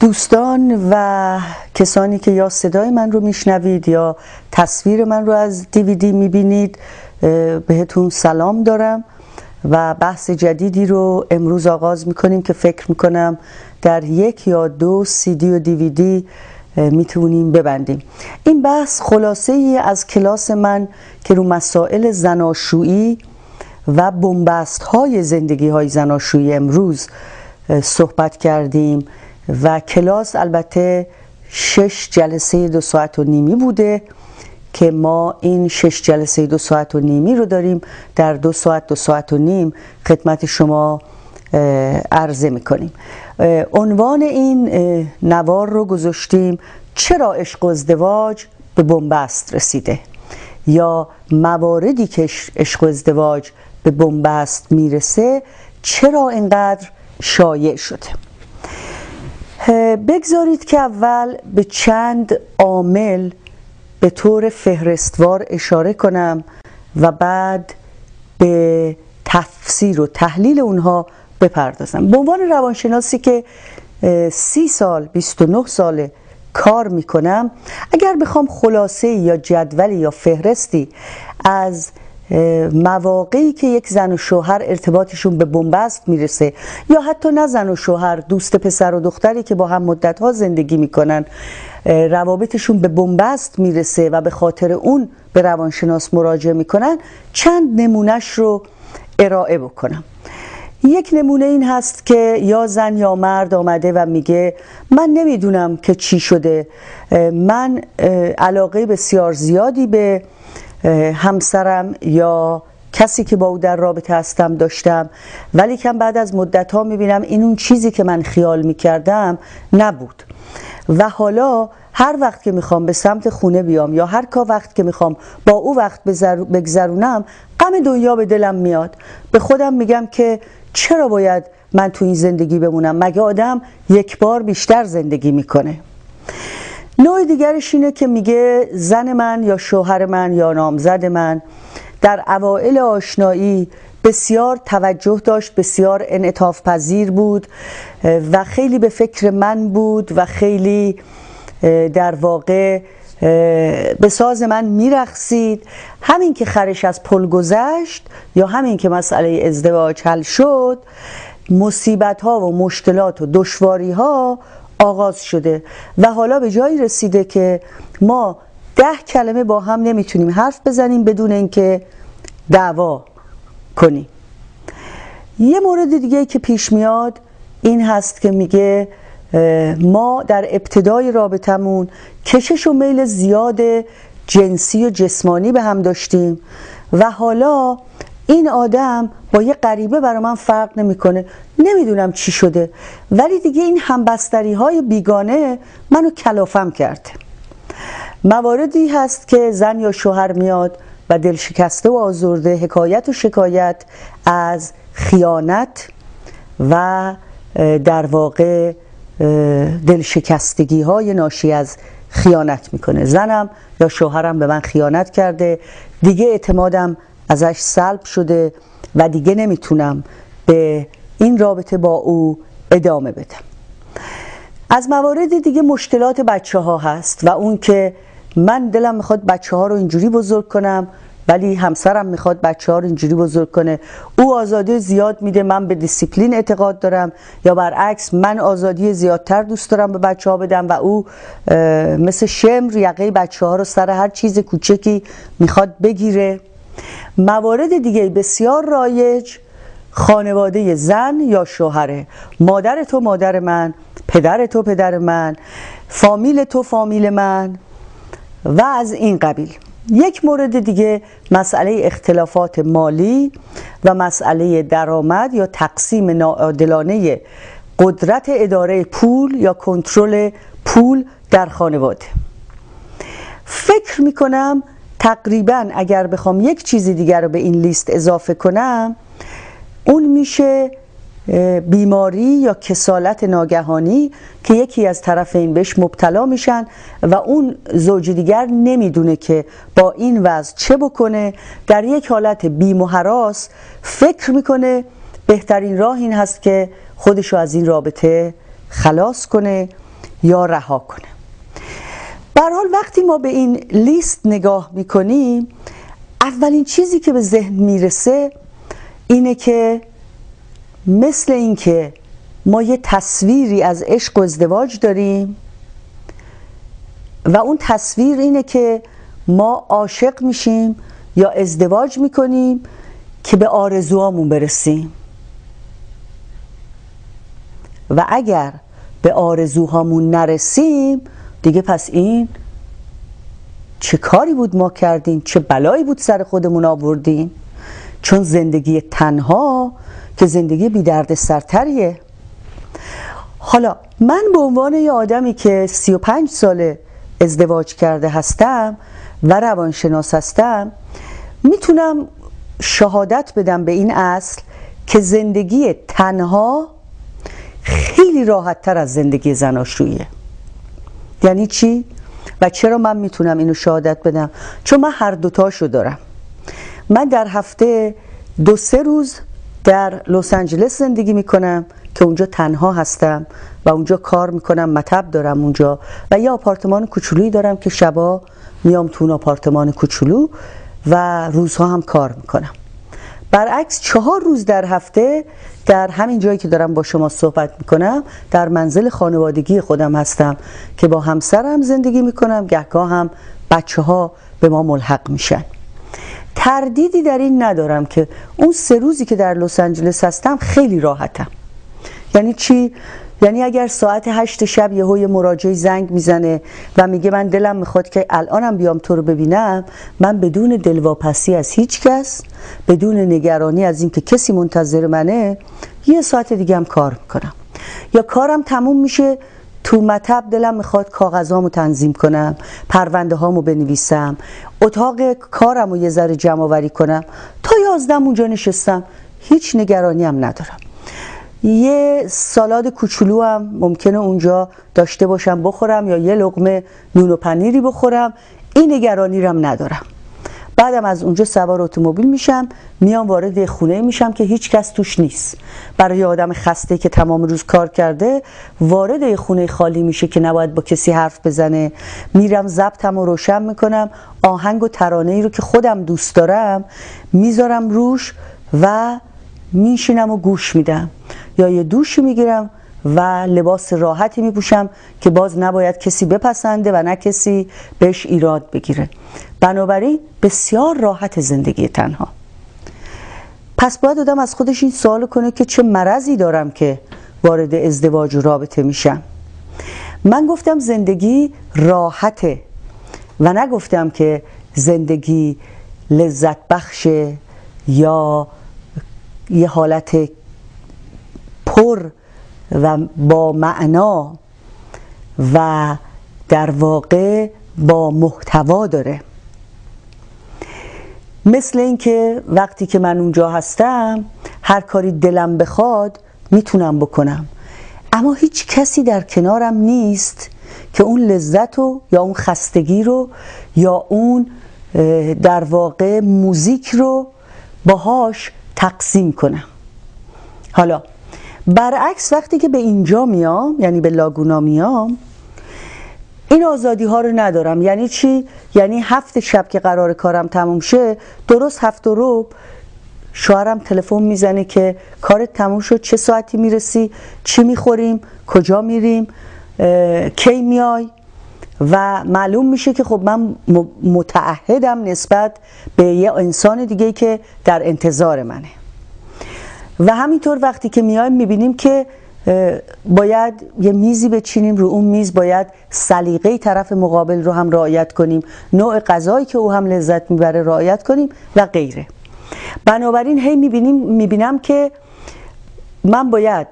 دوستان و کسانی که یا صدای من رو میشنوید یا تصویر من رو از دیویدی می‌بینید بهتون سلام دارم و بحث جدیدی رو امروز آغاز می‌کنیم که فکر می‌کنم در یک یا دو سی دی و دیویدی می‌تونیم ببندیم. این بحث خلاصه ای از کلاس من که رو مسائل زناشویی و بنبست های زندگی های زناشویی امروز صحبت کردیم. و کلاس البته شش جلسه دو ساعت و نیمی بوده که ما این شش جلسه دو ساعت و نیمی رو داریم. در دو ساعت دو ساعت و نیم خدمت شما عرضه می‌کنیم. عنوان این نوار رو گذاشتیم چرا عشق و ازدواج به بنبست رسیده؟ یا مواردی که عشق و ازدواج به بنبست می‌رسه چرا اینقدر شایع شده؟ بگذارید که اول به چند عامل به طور فهرستوار اشاره کنم و بعد به تفسیر و تحلیل اونها بپردازم. به عنوان روانشناسی که سی سال 29 ساله کار می‌کنم اگر بخوام خلاصه یا جدولی یا فهرستی از مواقعی که یک زن و شوهر ارتباطشون به بنبست می‌رسه یا حتی نه زن و شوهر دوست پسر و دختری که با هم مدت ها زندگی می‌کنن روابطشون به بنبست می‌رسه و به خاطر اون به روانشناس مراجعه می‌کنن چند نمونهش رو ارائه بکنم. یک نمونه این هست که یا زن یا مرد آمده و میگه من نمی‌دونم که چی شده من علاقه بسیار زیادی به همسرم یا کسی که با او در رابطه هستم داشتم. ولی کم بعد از مدت ها می‌بینم این اون چیزی که من خیال می‌کردم نبود. و حالا هر وقت که می‌خوام به سمت خونه بیام یا هر کا وقت که می‌خوام با او وقت بگذرونم غم دنیا به دلم میاد. به خودم میگم که چرا باید من تو این زندگی بمونم؟ مگه آدم یک بار بیشتر زندگی می‌کنه؟ نوع دیگرش اینه که میگه زن من یا شوهر من یا نامزد من در اوائل آشنایی بسیار توجه داشت بسیار انعطاف پذیر بود و خیلی به فکر من بود و خیلی در واقع به ساز من میرخسید همین که خرش از پل گذشت یا همین که مسئله ازدواج حل شد مصیبت ها و مشکلات و دشواری ها آغاز شده و حالا به جایی رسیده که ما ده کلمه با هم نمی‌تونیم حرف بزنیم بدون اینکه دعوا کنیم. یه مورد دیگه که پیش میاد این هست که میگه ما در ابتدای رابطمون کشش و میل زیاد جنسی و جسمانی به هم داشتیم و حالا این آدم با یه غریبه برای من فرق نمی‌کنه. نمی‌دونم چی شده. ولی دیگه این همبستری های بیگانه منو کلافم کرده. مواردی هست که زن یا شوهر میاد و دل شکسته و آزرده حکایت و شکایت از خیانت و در واقع دلشکستگی های ناشی از خیانت می‌کنه. زنم یا شوهرم به من خیانت کرده. دیگه اعتمادم ازش سلب شده و دیگه نمی‌تونم به این رابطه با او ادامه بدم. از موارد دیگه مشکلات بچه ها هست و اون که من دلم می‌خواد بچه ها رو اینجوری بزرگ کنم ولی همسرم می‌خواد بچه ها رو اینجوری بزرگ کنه. او آزادی زیاد میده من به دیسیپلین اعتقاد دارم. یا برعکس من آزادی زیادتر دوست دارم به بچه ها بدم و او مثل شمر یقه بچه ها رو سر هر چیز کوچکی می‌خواد بگیره. موارد دیگه بسیار رایج خانواده زن یا شوهره. مادر تو مادر من پدر تو پدر من فامیل تو فامیل من و از این قبیل. یک مورد دیگه مسئله اختلافات مالی و مسئله درآمد یا تقسیم ناعادلانه قدرت اداره پول یا کنترل پول در خانواده. فکر می‌کنم تقریبا اگر بخوام یک چیزی دیگر رو به این لیست اضافه کنم اون میشه بیماری یا کسالت ناگهانی که یکی از طرفین بهش مبتلا میشن و اون زوج دیگر نمی‌دونه که با این وضع چه بکنه. در یک حالت بیم و حراس فکر می‌کنه بهترین راه این هست که خودشو از این رابطه خلاص کنه یا رها کنه. حال وقتی ما به این لیست نگاه می‌کنیم اولین چیزی که به ذهن می‌رسه اینه که مثل اینکه ما یه تصویری از عشق و ازدواج داریم و اون تصویر اینه که ما عاشق میشیم یا ازدواج می‌کنیم که به آرزوهامون برسیم. و اگر به آرزوهامون نرسیم دیگه پس این چه کاری بود ما کردیم؟ چه بلایی بود سر خودمون آوردیم؟ چون زندگی تنها که زندگی بی درد سرتریه. حالا من به عنوان یه آدمی که 35 ساله ازدواج کرده هستم و روانشناس هستم می‌تونم شهادت بدم به این اصل که زندگی تنها خیلی راحت تر از زندگی زناشوییه. یعنی چی؟ و چرا من می‌تونم اینو شهادت بدم؟ چون من هر دوتاشو دارم من در هفته دو سه روز در لس آنجلس زندگی می‌کنم که اونجا تنها هستم و اونجا کار می‌کنم مطب دارم اونجا و یه آپارتمان کوچولویی دارم که شبا میام تو اون آپارتمان کوچولو و روزها هم کار می‌کنم برعکس چهار روز در هفته در همین جایی که دارم با شما صحبت می‌کنم در منزل خانوادگی خودم هستم که با همسرم زندگی می‌کنم گهگاه هم بچه ها به ما ملحق میشن. تردیدی در این ندارم که اون سه روزی که در لس آنجلس هستم خیلی راحتم. یعنی چی؟ یعنی اگر ساعت هشت شب یه مراجعه زنگ می‌زنه و میگه من دلم می‌خواد که الانم بیام تو رو ببینم من بدون دلواپسی از هیچ کس بدون نگرانی از اینکه کسی منتظر منه یه ساعت دیگه هم کار می‌کنم. یا کارم تموم میشه تو مطب دلم می‌خواد کاغذامو تنظیم کنم پرونده هامو بنویسم اتاق کارم رو یه ذره جمع کنم تا یازدم اونجا نشستم. هیچ نگرانی هم ندارم. یه سالاد کوچولو هم ممکنه اونجا داشته باشم بخورم یا یه لقمه نون و پنیری بخورم. این نگرانی هم ندارم. بعدم از اونجا سوار اتومبیل میشم میام وارد خونه میشم که هیچ کس توش نیست. برای آدم خسته که تمام روز کار کرده وارد خونه خالی میشه که نباید با کسی حرف بزنه. میرم ضبطم و روشن می‌کنم آهنگ و ترانه ای رو که خودم دوست دارم می‌ذارم روش و میشینم و گوش میدم. یا یه دوشی می‌گیرم و لباس راحتی میپوشم که باز نباید کسی بپسنده و نه کسی بهش ایراد بگیره. بنابراین بسیار راحت زندگی تنها. پس باید آدم از خودش این سوال کنه که چه مرضی دارم که وارد ازدواج و رابطه میشم. من گفتم زندگی راحته و نگفتم که زندگی لذت بخشه یا یه حالت پر و با معنا و در واقع با محتوا داره. مثل اینکه وقتی که من اونجا هستم هر کاری دلم بخواد می‌تونم بکنم. اما هیچ کسی در کنارم نیست که اون لذت رو یا اون خستگی رو یا اون در واقع موزیک رو باهاش تقسیم کنم. حالا برعکس وقتی که به اینجا میام یعنی به لاگونا میام این آزادی ها رو ندارم. یعنی چی؟ یعنی هفت شب که قرار کارم تموم شه درست هفت و روب شوهرم تلفن می‌زنه که کارت تموم شد چه ساعتی می‌رسی؟ چی می‌خوریم؟ کجا میریم؟ کی میای؟ و معلوم میشه که خب من متعهدم نسبت به یه انسان دیگه که در انتظار منه. و همینطور وقتی که میایم می‌بینیم که باید یه میزی بچینیم رو اون میز باید سلیقه طرف مقابل رو هم رعایت کنیم نوع غذایی که او هم لذت می‌بره رعایت کنیم و غیره. بنابراین هی می‌بینیم می‌بینم که من باید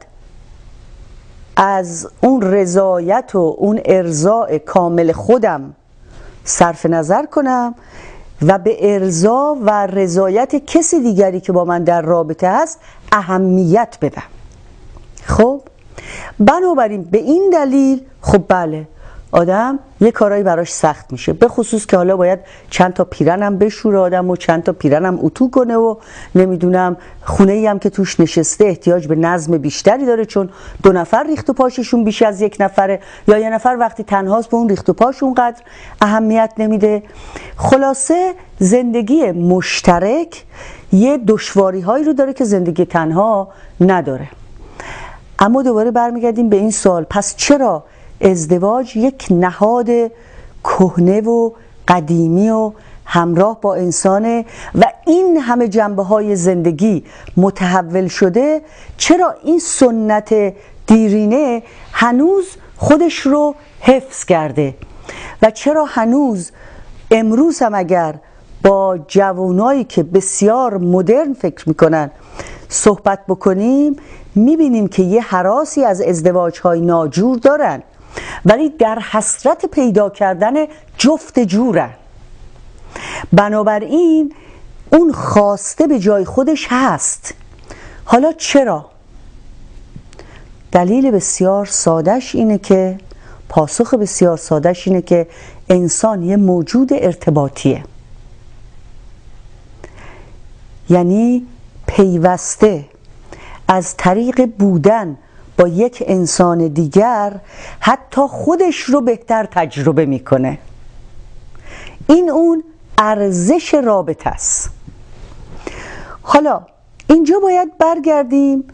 از اون رضایت و اون ارزاع کامل خودم صرف نظر کنم و به ارزا و رضایت کسی دیگری که با من در رابطه هست اهمیت بدم. خب؟ بنابراین به این دلیل خب بله آدم یه کارایی براش سخت میشه. به خصوص که حالا باید چند تا پیرنم بشوره آدم و چند تا پیرنم اتو کنه و نمی‌دونم خونه ای هم که توش نشسته احتیاج به نظم بیشتری داره چون دو نفر ریخت و پاششون بیش از یک نفره یا یه نفر وقتی تنهاست به اون ریخت و پاش اونقدر اهمیت نمیده. خلاصه زندگی مشترک یه دشواری هایی رو داره که زندگی تنها نداره. اما دوباره برمیگردیم به این سوال. پس چرا ازدواج یک نهاد کهنه و قدیمی و همراه با انسانه و این همه جنبه های زندگی متحول شده چرا این سنت دیرینه هنوز خودش رو حفظ کرده؟ و چرا هنوز امروز هم اگر با جوانایی که بسیار مدرن فکر می‌کنن صحبت بکنیم می‌بینیم که یه حراسی از ازدواج های ناجور دارن. ولی در حسرت پیدا کردن جفت جورن بنابراین اون خواسته به جای خودش هست. حالا چرا؟ دلیل بسیار سادش اینه که پاسخ بسیار سادش اینه که انسان یه موجود ارتباطیه. یعنی پیوسته از طریق بودن با یک انسان دیگر حتی خودش رو بهتر تجربه می‌کنه. این اون ارزش رابطه است. حالا اینجا باید برگردیم.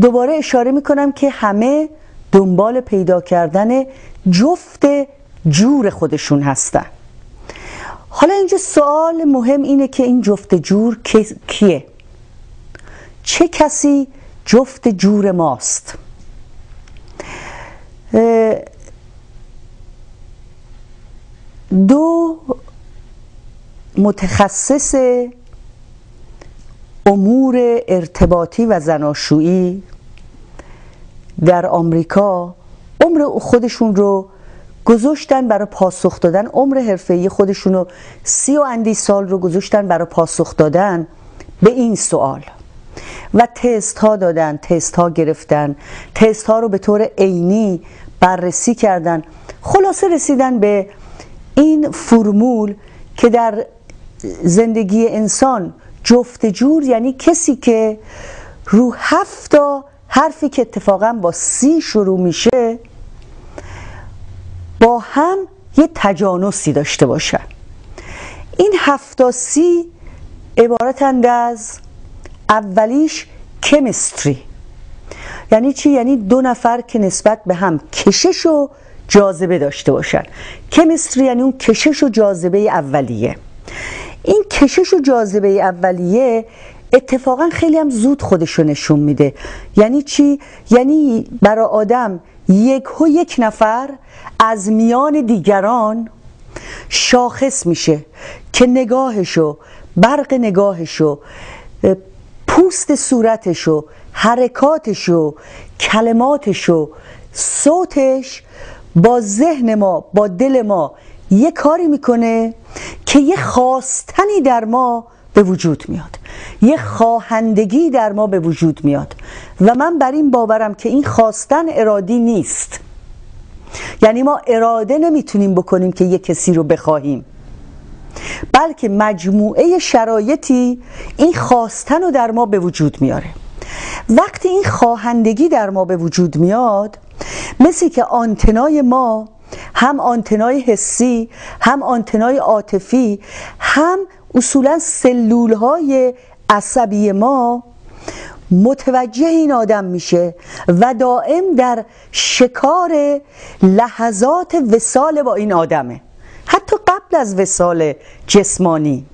دوباره اشاره می‌کنم که همه دنبال پیدا کردن جفت جور خودشون هستن. حالا اینجا سوال مهم اینه که این جفت جور کیه؟ چه کسی جفت جور ماست. دو متخصص امور ارتباطی و زناشویی در آمریکا عمر خودشون رو گذاشتن برای پاسخ دادن. عمر حرفه‌ای خودشون رو سی و اندی سال رو گذاشتن برای پاسخ دادن به این سوال. و تست ها دادن تست ها گرفتن. تست ها رو به طور عینی بررسی کردن. خلاصه رسیدن به این فرمول که در زندگی انسان جفت جور یعنی کسی که رو هفتا حرفی که اتفاقا با سی شروع میشه با هم یه تجانسی داشته باشن این هفتا سی عبارتند از اولیش کمیستری یعنی چی؟ یعنی دو نفر که نسبت به هم کشش و جاذبه داشته باشن کمیستری یعنی اون کشش و جاذبه اولیه این کشش و جاذبه اولیه اتفاقا خیلی هم زود خودشو نشون میده یعنی چی؟ یعنی برای آدم یک و یک نفر از میان دیگران شاخص میشه که نگاهشو برق نگاهشو پوست صورتشو حرکاتشو کلماتشو صوتش با ذهن ما با دل ما یه کاری می‌کنه که یه خواستنی در ما به وجود میاد. یه خواهندگی در ما به وجود میاد. و من بر این باورم که این خواستن ارادی نیست. یعنی ما اراده نمی‌تونیم بکنیم که یه کسی رو بخواهیم. بلکه مجموعه شرایطی این خواستن رو در ما به وجود میاره. وقتی این خواهندگی در ما به وجود میاد مثل که آنتنای ما هم آنتنای حسی هم آنتنای عاطفی هم اصولا سلول های عصبی ما متوجه این آدم میشه و دائم در شکار لحظات وسال با این آدمه. حتی قبل از وسال جسمانی.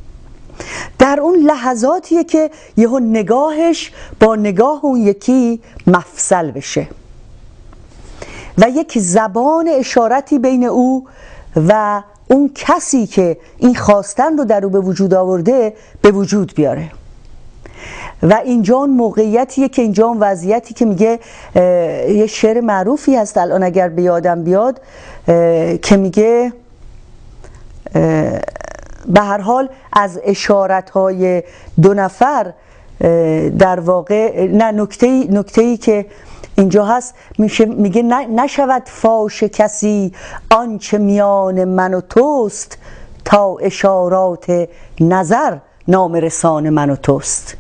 در اون لحظاتیه که یهو نگاهش با نگاه اون یکی مفصل بشه. و یک زبان اشارتی بین او و اون کسی که این خواستن رو در او به وجود آورده به وجود بیاره. و اینجا اون موقعیتیه که اینجا اون وضعیتی که میگه یه شعر معروفی هست الان اگر به یادم بیاد که میگه به هر حال از اشارت های دو نفر در واقع نه نکته ای که اینجا هست میگه نشود فاش کسی آنچه میان من و توست تا اشارات نظر نامرسان من و توست.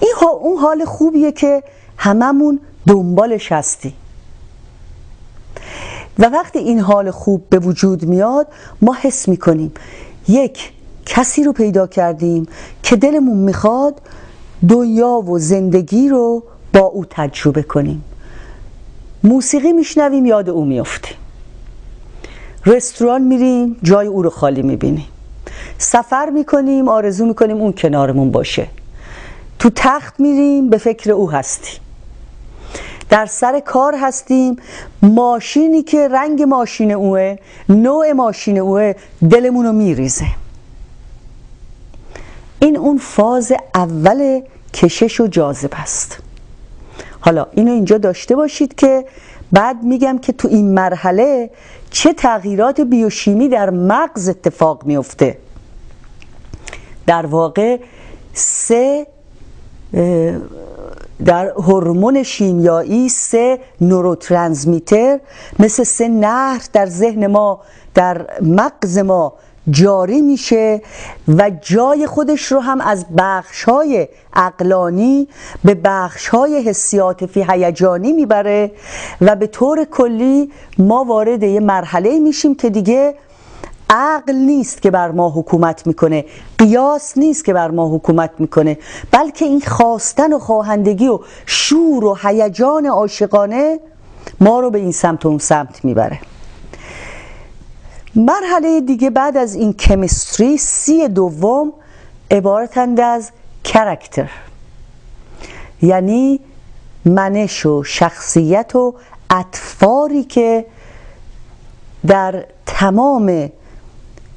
این اون حال خوبیه که هممون دنبالش هستی و وقتی این حال خوب به وجود میاد ما حس می‌کنیم. یک کسی رو پیدا کردیم که دلمون می‌خواد دنیا و زندگی رو با او تجربه کنیم. موسیقی میشنویم یاد او میافتیم رستوران میریم جای او رو خالی می‌بینیم. سفر می‌کنیم آرزو می‌کنیم اون کنارمون باشه. تو تخت میریم به فکر او هستیم. در سر کار هستیم. ماشینی که رنگ ماشین اوه نوع ماشین اوه دلمون رو میریزه. این اون فاز اول کشش و جاذب است. حالا اینو اینجا داشته باشید که بعد میگم که تو این مرحله چه تغییرات بیوشیمی در مغز اتفاق میفته در واقع سه در هورمون شیمیایی سه نوروترانسمیتر مثل سه نهر در ذهن ما در مغز ما جاری میشه و جای خودش رو هم از بخش های اقلانی به بخش های حسیات فی هیجانی می‌بره و به طور کلی ما وارد یه مرحله میشیم که دیگه عقل نیست که بر ما حکومت می‌کنه. قیاس نیست که بر ما حکومت می‌کنه. بلکه این خواستن و خواهندگی و شور و هیجان عاشقانه ما رو به این سمت و اون سمت می‌بره. مرحله دیگه بعد از این کمیستری سی دوم عبارتند از کرکتر یعنی منش و شخصیت و اطفاری که در تمام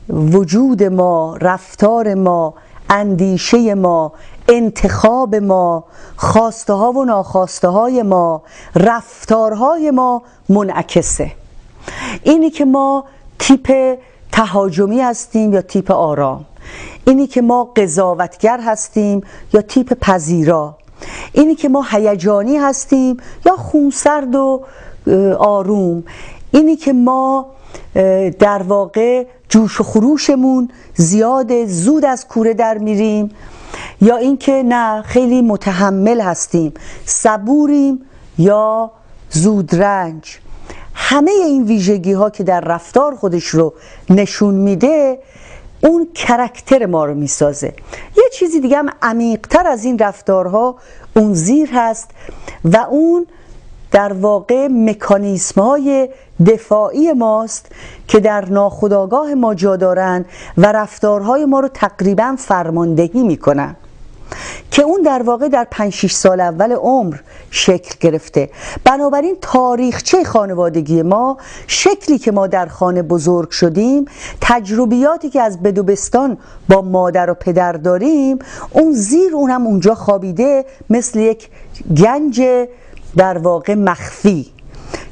وجود ما رفتار ما اندیشه ما انتخاب ما خواسته ها و ناخواسته های ما رفتارهای ما منعکسه. اینی که ما تیپ تهاجمی هستیم یا تیپ آرام. اینی که ما قضاوتگر هستیم یا تیپ پذیرا. اینی که ما هیجانی هستیم یا خونسرد و آروم. اینی که ما در واقع جوش و خروشمون زیاد زود از کوره در میریم. یا اینکه نه خیلی متحمل هستیم. صبوریم یا زودرنج همه این ویژگی ها که در رفتار خودش رو نشون میده اون کرکتر ما رو می‌سازه. یه چیزی دیگه هم عمیقتر از این رفتارها اون زیر هست و اون در واقع مکانیسم های دفاعی ماست که در ناخودآگاه ما جا دارن و رفتارهای ما رو تقریبا فرماندهی می‌کنن. که اون در واقع در 5 6 سال اول عمر شکل گرفته. بنابراین تاریخچه خانوادگی ما شکلی که ما در خانه بزرگ شدیم تجربیاتی که از بدوبستان با مادر و پدر داریم اون زیر اون هم اونجا خوابیده مثل یک گنج در واقع مخفی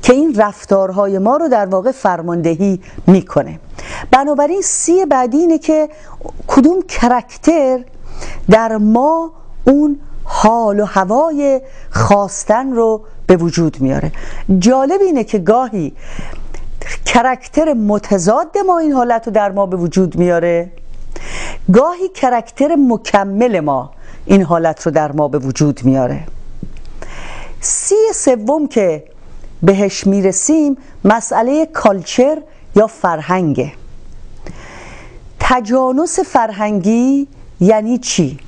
که این رفتارهای ما رو در واقع فرماندهی می‌کنه. بنابراین سی بعدی اینه که کدوم کرکتر در ما اون حال و هوای خواستن رو به وجود میاره. جالب اینه که گاهی کرکتر متضاد ما این حالت رو در ما به وجود میاره. گاهی کرکتر مکمل ما این حالت رو در ما به وجود میاره. سی سوم که بهش می‌رسیم مسئله کالچر یا فرهنگه. تجانس فرهنگی یعنی چی؟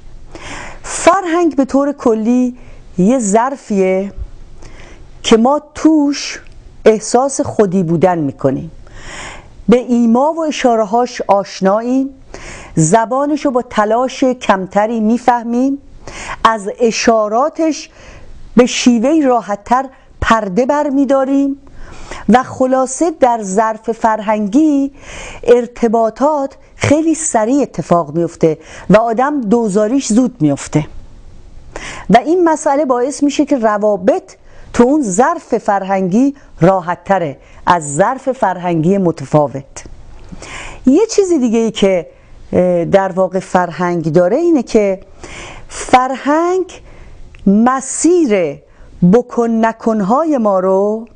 فرهنگ به طور کلی یه ظرفیه که ما توش احساس خودی بودن می‌کنیم. به ایما و اشارهاش آشناییم. زبانش رو با تلاش کمتری می‌فهمیم. از اشاراتش به شیوه راحتتر پرده بر میداریم و خلاصه در ظرف فرهنگی ارتباطات خیلی سریع اتفاق میفته و آدم دوزاریش زود میفته و این مسئله باعث میشه که روابط تو اون ظرف فرهنگی راحت تره از ظرف فرهنگی متفاوت. یه چیزی دیگه ای که در واقع فرهنگ داره اینه که فرهنگ مسیر بکن نکنهای ما رو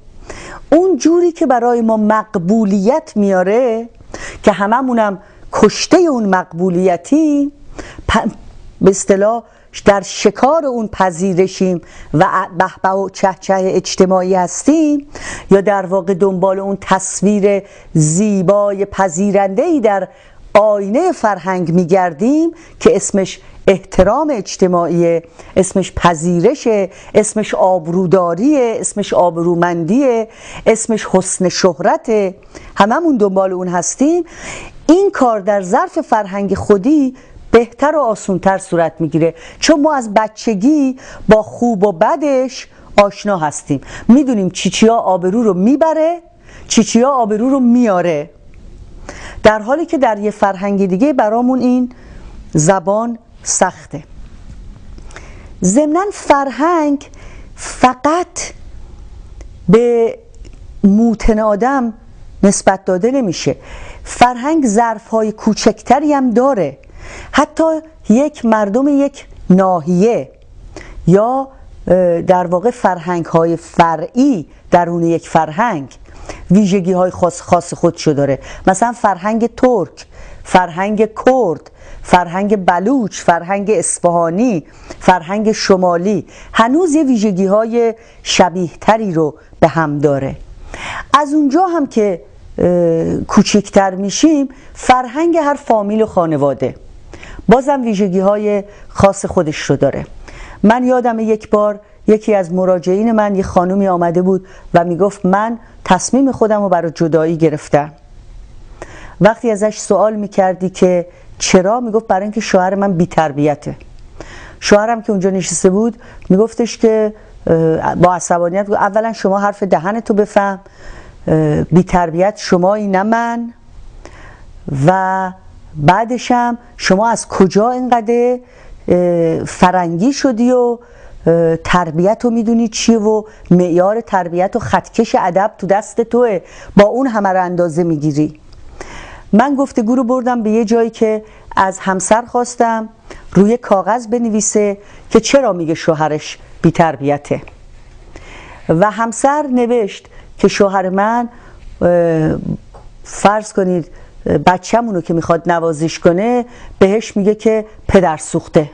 اون جوری که برای ما مقبولیت میاره که هممونم کشته اون مقبولیتی به اصطلاح در شکار اون پذیرشیم و بهبه و چهچه اجتماعی هستیم یا در واقع دنبال اون تصویر زیبای پذیرنده ای در آینه فرهنگ میگردیم که اسمش احترام اجتماعی اسمش پذیرش اسمش آبروداریه اسمش آبرومندیه اسمش حسن شهرته هممون دنبال اون هستیم. این کار در ظرف فرهنگ خودی بهتر و آسونتر صورت می‌گیره. چون ما از بچگی با خوب و بدش آشنا هستیم. می‌دونیم چیچیا آبرو رو می‌بره چیچیا آبرو رو میاره در حالی که در یه فرهنگ دیگه برامون این زبان سخته. ضمنا فرهنگ فقط به موتن آدم نسبت داده نمیشه. فرهنگ ظرف های کوچکتری هم داره. حتی یک مردم یک ناحیه یا در واقع فرهنگ های فرعی درون یک فرهنگ ویژگی های خاص خاص خودشو داره. مثلا فرهنگ ترک. فرهنگ کرد فرهنگ بلوچ فرهنگ اصفهانی فرهنگ شمالی هنوز یه ویژگی های شبیه تری رو به هم داره. از اونجا هم که کوچکتر میشیم فرهنگ هر فامیل و خانواده. بازم ویژگی های خاص خودش رو داره. من یادم یک بار یکی از مراجعین من یه خانومی آمده بود و می‌گفت من تصمیم خودم رو برای جدایی گرفتم. وقتی ازش سوال می‌کردی که چرا؟ می‌گفت برای اینکه شوهر من بیتربیته. شوهرم که اونجا نشسته بود میگفتش که با عصبانیت اولا شما حرف دهن تو بفهم بیتربیت شمایی نه من. و بعدشم شما از کجا اینقدر فرنگی شدی و تربیت رو می‌دونی چیه و معیار تربیت و خطکش ادب تو دست توه؟ با اون همه اندازه می‌گیری. من گفتگو رو بردم به یه جایی که از همسر خواستم روی کاغذ بنویسه که چرا میگه شوهرش بیتربیته. و همسر نوشت که شوهر من فرض کنید بچه‌مونو که می‌خواد نوازش کنه بهش میگه که پدر سوخته.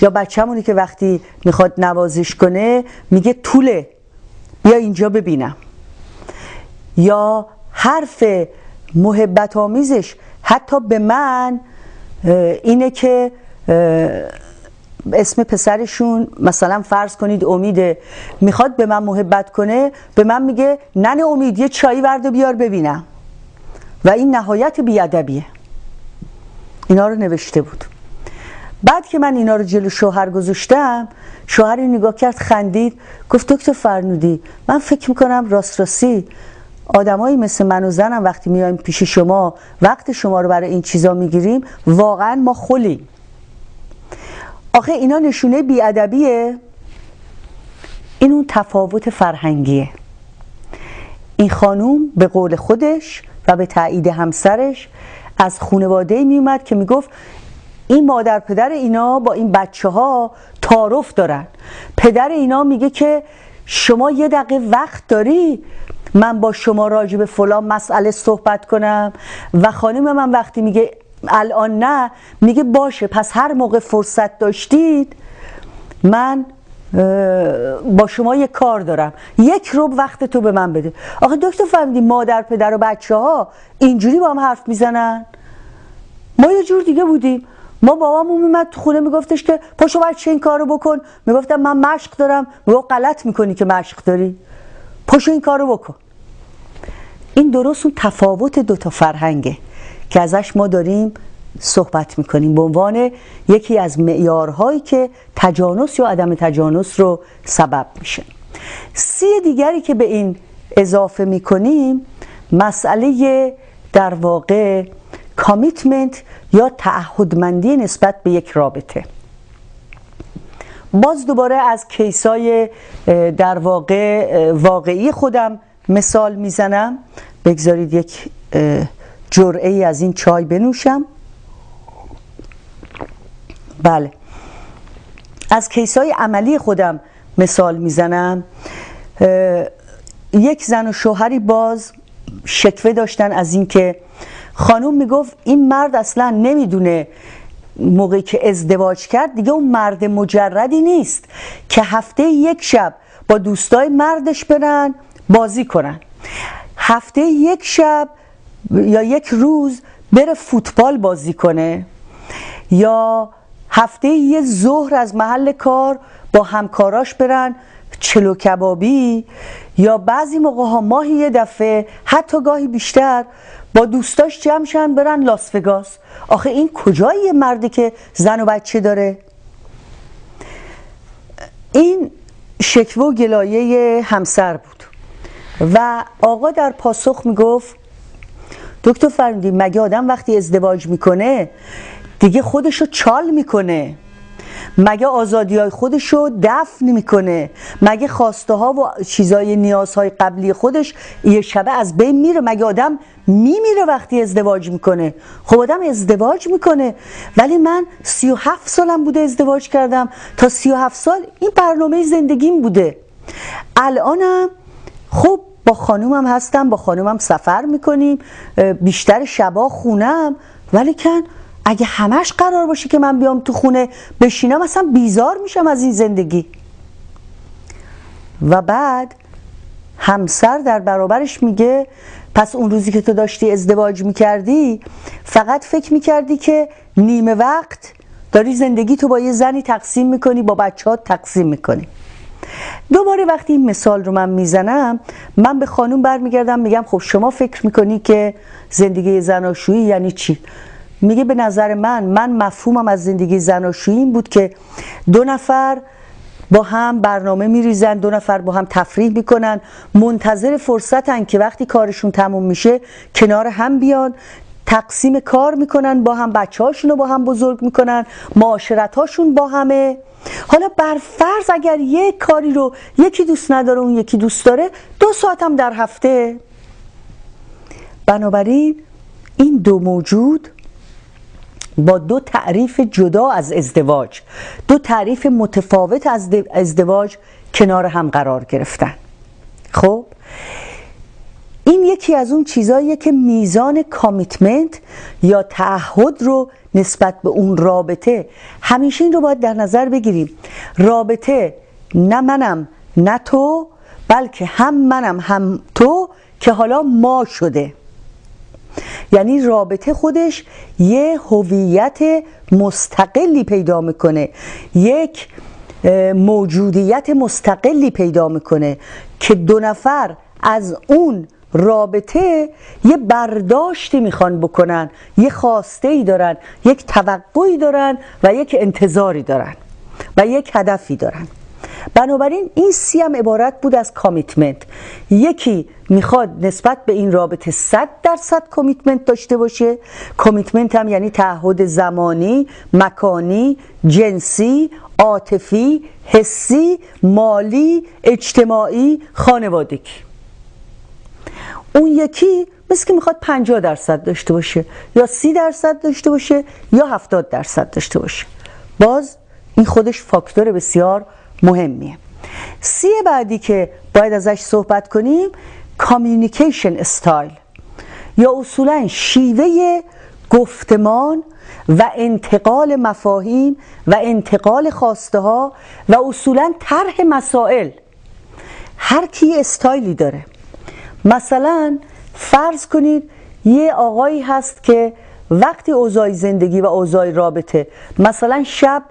یا بچه‌مونی که وقتی می‌خواد نوازش کنه میگه طوله بیا اینجا ببینم. یا حرف محبت آمیزش حتی به من اینه که اسم پسرشون مثلا فرض کنید امیده می‌خواد به من محبت کنه به من میگه نن امید یه چایی ورد بیار ببینم. و این نهایت بیادبیه. اینا رو نوشته بود. بعد که من اینا رو جلو شوهر گذاشتم شوهر نگاه کرد خندید گفت دکتر فرنودی من فکر می‌کنم راست راستی آدمایی مثل من و زنم وقتی میایم پیش شما وقت شما رو برای این چیزا می‌گیریم واقعا ما خلیم. آخه اینا نشونه بیادبیه. این اون تفاوت فرهنگیه. این خانوم به قول خودش و به تایید همسرش از خانواده میومد که می‌گفت این مادر پدر اینا با این بچه ها تعارف دارن. پدر اینا میگه که شما یه دقیقه وقت داری من با شما راجع به فلان مسئله صحبت کنم. و خانم من وقتی میگه الان نه میگه باشه پس هر موقع فرصت داشتید من با شما یه کار دارم. یک روب وقت تو به من بده. آخه دکتر فهمیدی مادر پدر و بچه ها اینجوری با هم حرف می‌زنن؟ ما یه جور دیگه بودیم. ما بابامون میمد تو خونه میگفتش که پاشو بچه این کارو بکن. می‌گفتم من مشق دارم. می‌گفت غلط می‌کنی که مشق داری. پاشو این کارو بکن. این درست اون تفاوت دوتا فرهنگه که ازش ما داریم صحبت می‌کنیم. به عنوان یکی از معیارهایی که تجانس یا عدم تجانس رو سبب میشه. سی دیگری که به این اضافه می‌کنیم مسئله در واقع کامیتمنت یا تعهدمندی نسبت به یک رابطه. باز دوباره از کیسای در واقع واقعی خودم مثال می‌زنم. بگذارید یک جرعه ای از این چای بنوشم. بله. از کیسای عملی خودم مثال می‌زنم. یک زن و شوهری باز شکوه داشتن از اینکه خانوم می‌گفت این مرد اصلا نمی‌دونه موقعی که ازدواج کرد دیگه اون مرد مجردی نیست که هفته یک شب با دوستای مردش برن بازی کنن. هفته یک شب یا یک روز بره فوتبال بازی کنه یا هفته یه ظهر از محل کار با همکاراش برن چلو کبابی یا بعضی موقع ها ماهی یه دفعه حتی گاهی بیشتر با دوستاش جمع برن لاس وگاس. آخه این کجایی یه مردی که زن و بچه داره؟ این شکوه و گلایه همسر بود. و آقا در پاسخ می‌گفت دکتر فرمودی مگه آدم وقتی ازدواج می‌کنه دیگه خودشو چال می‌کنه؟ مگه آزادی های خودشو دفن می‌کنه مگه خواسته ها و چیزای نیازهای قبلی خودش یه شبه از بین میره؟ مگه آدم میمیره وقتی ازدواج می‌کنه؟ خب آدم ازدواج می‌کنه. ولی من سی و هفت سالم بوده ازدواج کردم. تا سی و هفت سال این برنامه زندگیم بوده. الانم خب با خانومم هستم با خانومم سفر می‌کنیم بیشتر شبا خونم. ولی کن اگه همش قرار باشه که من بیام تو خونه بشینم اصلا بیزار میشم از این زندگی. و بعد همسر در برابرش میگه پس اون روزی که تو داشتی ازدواج می‌کردی فقط فکر می‌کردی که نیمه وقت داری زندگی تو با یه زنی تقسیم می‌کنی با بچه ها تقسیم می‌کنی. دوباره وقتی این مثال رو من می‌زنم من به خانوم برمیگردم میگم خب شما فکر می‌کنی که زندگی زناشویی یعنی چی؟ میگه به نظر من من مفهومم از زندگی زناشویی این بود که دو نفر با هم برنامه میریزن دو نفر با هم تفریح می‌کنن. منتظر فرصتن که وقتی کارشون تموم میشه کنار هم بیان تقسیم کار می‌کنن با هم بچه هاشون رو با هم بزرگ می‌کنن معاشرت هاشون با همه. حالا بر فرض اگر یک کاری رو یکی دوست نداره اون یکی دوست داره دو ساعت هم در هفته. بنابراین این دو موجود با دو تعریف جدا از ازدواج دو تعریف متفاوت از ازدواج کنار هم قرار گرفتن. خب؟ این یکی از اون چیزاییه که میزان کامیتمنت یا تعهد رو نسبت به اون رابطه همیشه این رو باید در نظر بگیریم. رابطه نه منم نه تو بلکه هم منم هم تو که حالا ما شده. یعنی رابطه خودش یه هویت مستقلی پیدا می‌کنه. یک موجودیت مستقلی پیدا می‌کنه که دو نفر از اون رابطه یه برداشتی می‌خوان بکنن یه خواسته ای دارن یک توقعی دارن و یک انتظاری دارن و یک هدفی دارن. بنابراین این سی هم عبارت بود از کامیتمنت یکی می‌خواد نسبت به این رابطه 100 درصد کامیتمنت داشته باشه. کامیتمنت هم یعنی تعهد زمانی مکانی جنسی عاطفی حسی مالی اجتماعی خانوادگی. اون یکی مثل که می‌خواد 50 درصد داشته باشه یا 30 درصد داشته باشه یا 70 درصد داشته باشه. باز این خودش فاکتور بسیار مهمیه. C بعدی که باید ازش صحبت کنیم communication style یا اصولا شیوه گفتمان و انتقال مفاهیم و انتقال خواسته ها و اصولا طرح مسائل. هر کی استایلی داره. مثلا فرض کنید یه آقایی هست که وقتی اوضاع زندگی و اوضاع رابطه مثلا شب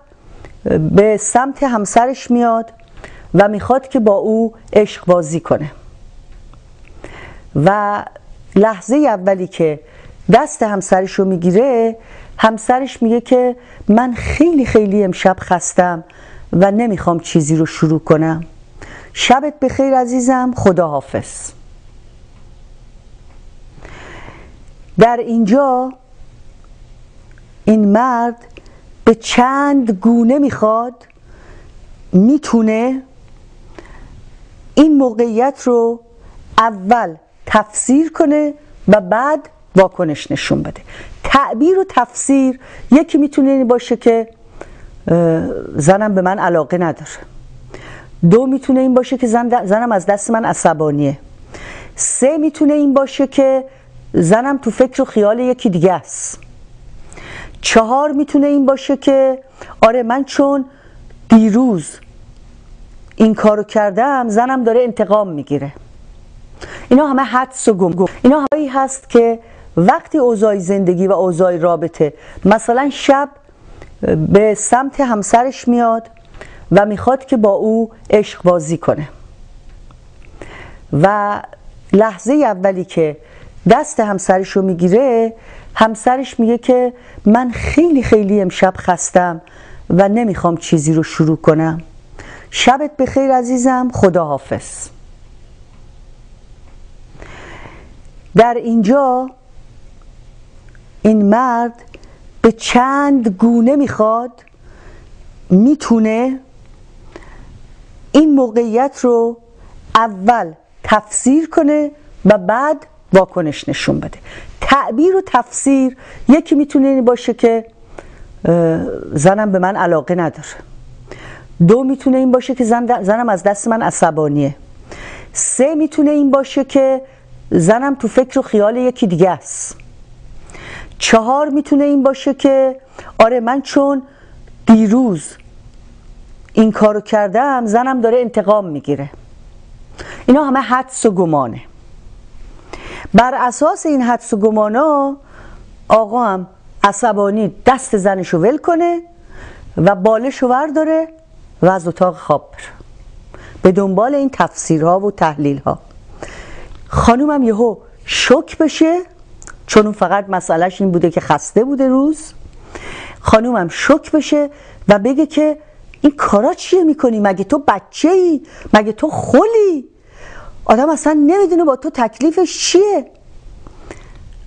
به سمت همسرش میاد و می‌خواد که با او عشق بازی کنه. و لحظه اولی که دست همسرش رو می‌گیره همسرش میگه که من خیلی خیلی امشب خستم و نمی‌خوام چیزی رو شروع کنم. شبت بخیر عزیزم خدا حافظ در اینجا این مرد به چند گونه می‌خواد می‌تونه این موقعیت رو اول تفسیر کنه و بعد واکنش نشون بده. تعبیر و تفسیر یکی می‌تونه باشه که زنم به من علاقه نداره. دو می‌تونه این باشه که زن زنم از دست من عصبانیه. سه می‌تونه این باشه که زنم تو فکر و خیال یکی دیگه است. چهار می‌تونه این باشه که آره من چون دیروز این کارو کردم زنم داره انتقام می‌گیره. اینا همه حدس و گم اینا هایی هست که وقتی اوضاع زندگی و اوضاع رابطه مثلا شب به سمت همسرش میاد و می‌خواد که با او عشق بازی کنه. و لحظه اولی که دست همسرش رو می‌گیره همسرش میگه که من خیلی خیلی امشب خستم و نمی‌خوام چیزی رو شروع کنم. شبت بخیر عزیزم خدا حافظ در اینجا این مرد به چند گونه می‌خواد می‌تونه این موقعیت رو اول تفسیر کنه و بعد واکنش نشون بده. تعبیر و تفسیر یکی می‌تونه باشه که زنم به من علاقه نداره. دو می‌تونه این باشه که زن زنم از دست من عصبانیه. سه می‌تونه این باشه که زنم تو فکر و خیال یکی دیگه است. چهار می‌تونه این باشه که آره من چون دیروز این کارو کردم زنم داره انتقام می‌گیره. اینا همه حدس و گمانه. بر اساس این حدس و گمانا آقا هم عصبانی دست زنشو ول کنه و بالشو ورداره و از اتاق خواب بره. به دنبال این تفسیرها و تحلیلها. خانومم یهو شک بشه چون فقط مسئلهش این بوده که خسته بوده روز. خانومم شک بشه و بگه که این کارا چیه می‌کنی؟ مگه تو بچه ای مگه تو خلی؟ آدم اصلا نمی‌دونه با تو تکلیفش چیه.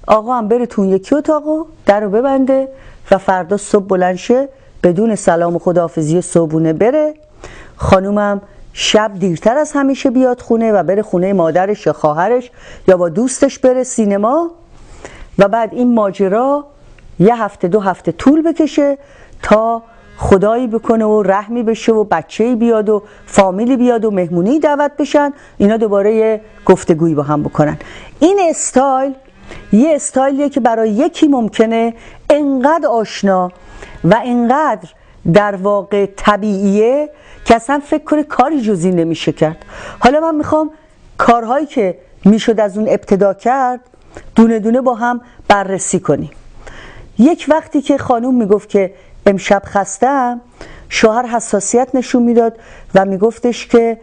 آقا هم بره تو یکی اتاقو در رو ببنده و فردا صبح بلند شه بدون سلام و خداحافظی صبحونه بره. خانومم شب دیرتر از همیشه بیاد خونه و بره خونه مادرش یا خواهرش یا با دوستش بره سینما. و بعد این ماجرا یه هفته دو هفته طول بکشه تا خدایی بکنه و رحمی بشه و بچه بیاد و فامیلی بیاد و مهمونی دعوت بشن اینا دوباره گفتگویی با هم بکنن. این استایل یه استایلیه که برای یکی ممکنه انقدر آشنا و انقدر در واقع طبیعیه که اصلا فکر کنه کاری جزی نمیشه کرد. حالا من می‌خوام کارهایی که می‌شد از اون ابتدا کرد دونه دونه با هم بررسی کنیم. یک وقتی که خانوم می‌گفت که امشب خستم شوهر حساسیت نشون می‌داد و میگفتش که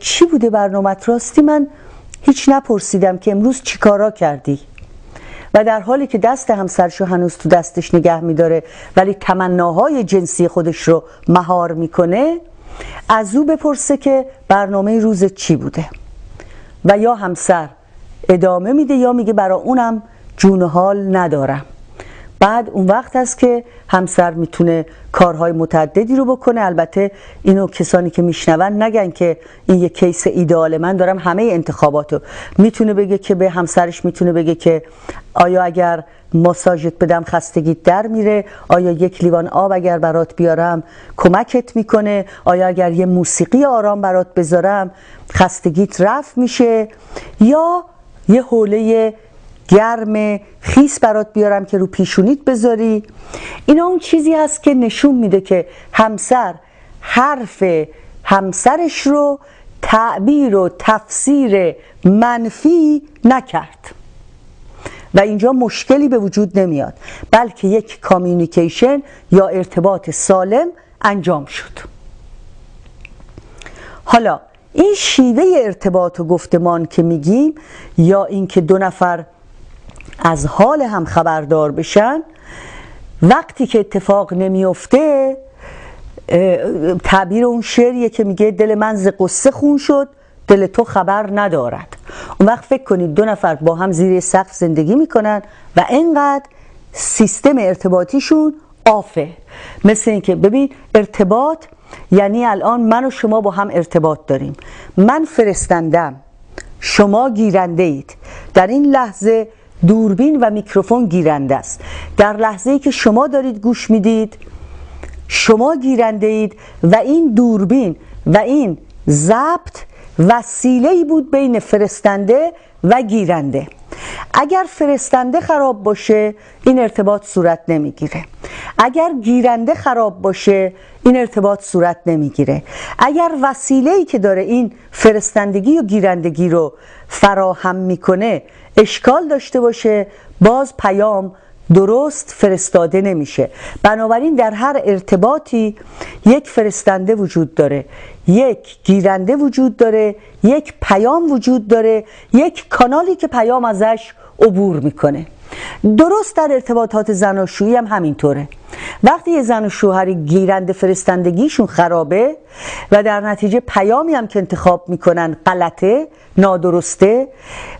چی بوده برنامت راستی من هیچ نپرسیدم که امروز چیکارا کردی؟ و در حالی که دست همسرشو هنوز تو دستش نگه میداره ولی تمناهای جنسی خودش رو مهار می‌کنه از او بپرسه که برنامه روز چی بوده؟ و یا همسر ادامه میده یا میگه برا اونم جون حال ندارم. بعد اون وقت هست که همسر می‌تونه کارهای متعددی رو بکنه. البته اینو کسانی که میشنون نگن که این یه کیس ایداله من. دارم همه انتخاباتو می‌تونه بگه که به همسرش می‌تونه بگه که آیا اگر ماساژت بدم خستگیت در میره آیا یک لیوان آب اگر برات بیارم کمکت می‌کنه آیا اگر یه موسیقی آرام برات بذارم خستگیت رفت میشه یا یه حوله گرم خیس برات بیارم که رو پیشونیت بذاری. اینا اون چیزی هست که نشون میده که همسر حرف همسرش رو تعبیر و تفسیر منفی نکرد. و اینجا مشکلی به وجود نمیاد بلکه یک کامیونیکیشن یا ارتباط سالم انجام شد. حالا این شیوه ارتباط و گفتمان که میگیم یا اینکه دو نفر از حال هم خبردار بشن. وقتی که اتفاق نمیفته تعبیر اون شعریه که میگه دل من ز قصه خون شد دل تو خبر ندارد. اون وقت فکر کنید دو نفر با هم زیر سقف زندگی می‌کنن و انقدر سیستم ارتباطیشون آفه. مثل اینکه ببین ارتباط یعنی الان من و شما با هم ارتباط داریم. من فرستندم شما گیرنده اید در این لحظه دوربین و میکروفون گیرنده است. در لحظه ای که شما دارید گوش می‌دید شما گیرنده اید و این دوربین و این ضبط وسیله بود بین فرستنده و گیرنده. اگر فرستنده خراب باشه این ارتباط صورت نمی‌گیره. اگر گیرنده خراب باشه این ارتباط صورت نمی‌گیره. اگر وسیله ای که داره این فرستندگی و گیرندگی رو فراهم می‌کنه اشکال داشته باشه باز پیام درست فرستاده نمیشه. بنابراین در هر ارتباطی یک فرستنده وجود داره یک گیرنده وجود داره یک پیام وجود داره یک کانالی که پیام ازش عبور می‌کنه. درست در ارتباطات زناشویی هم همینطوره. وقتی یه زن و شوهری گیرنده فرستندگیشون خرابه و در نتیجه پیامی هم که انتخاب می‌کنن غلطه نادرسته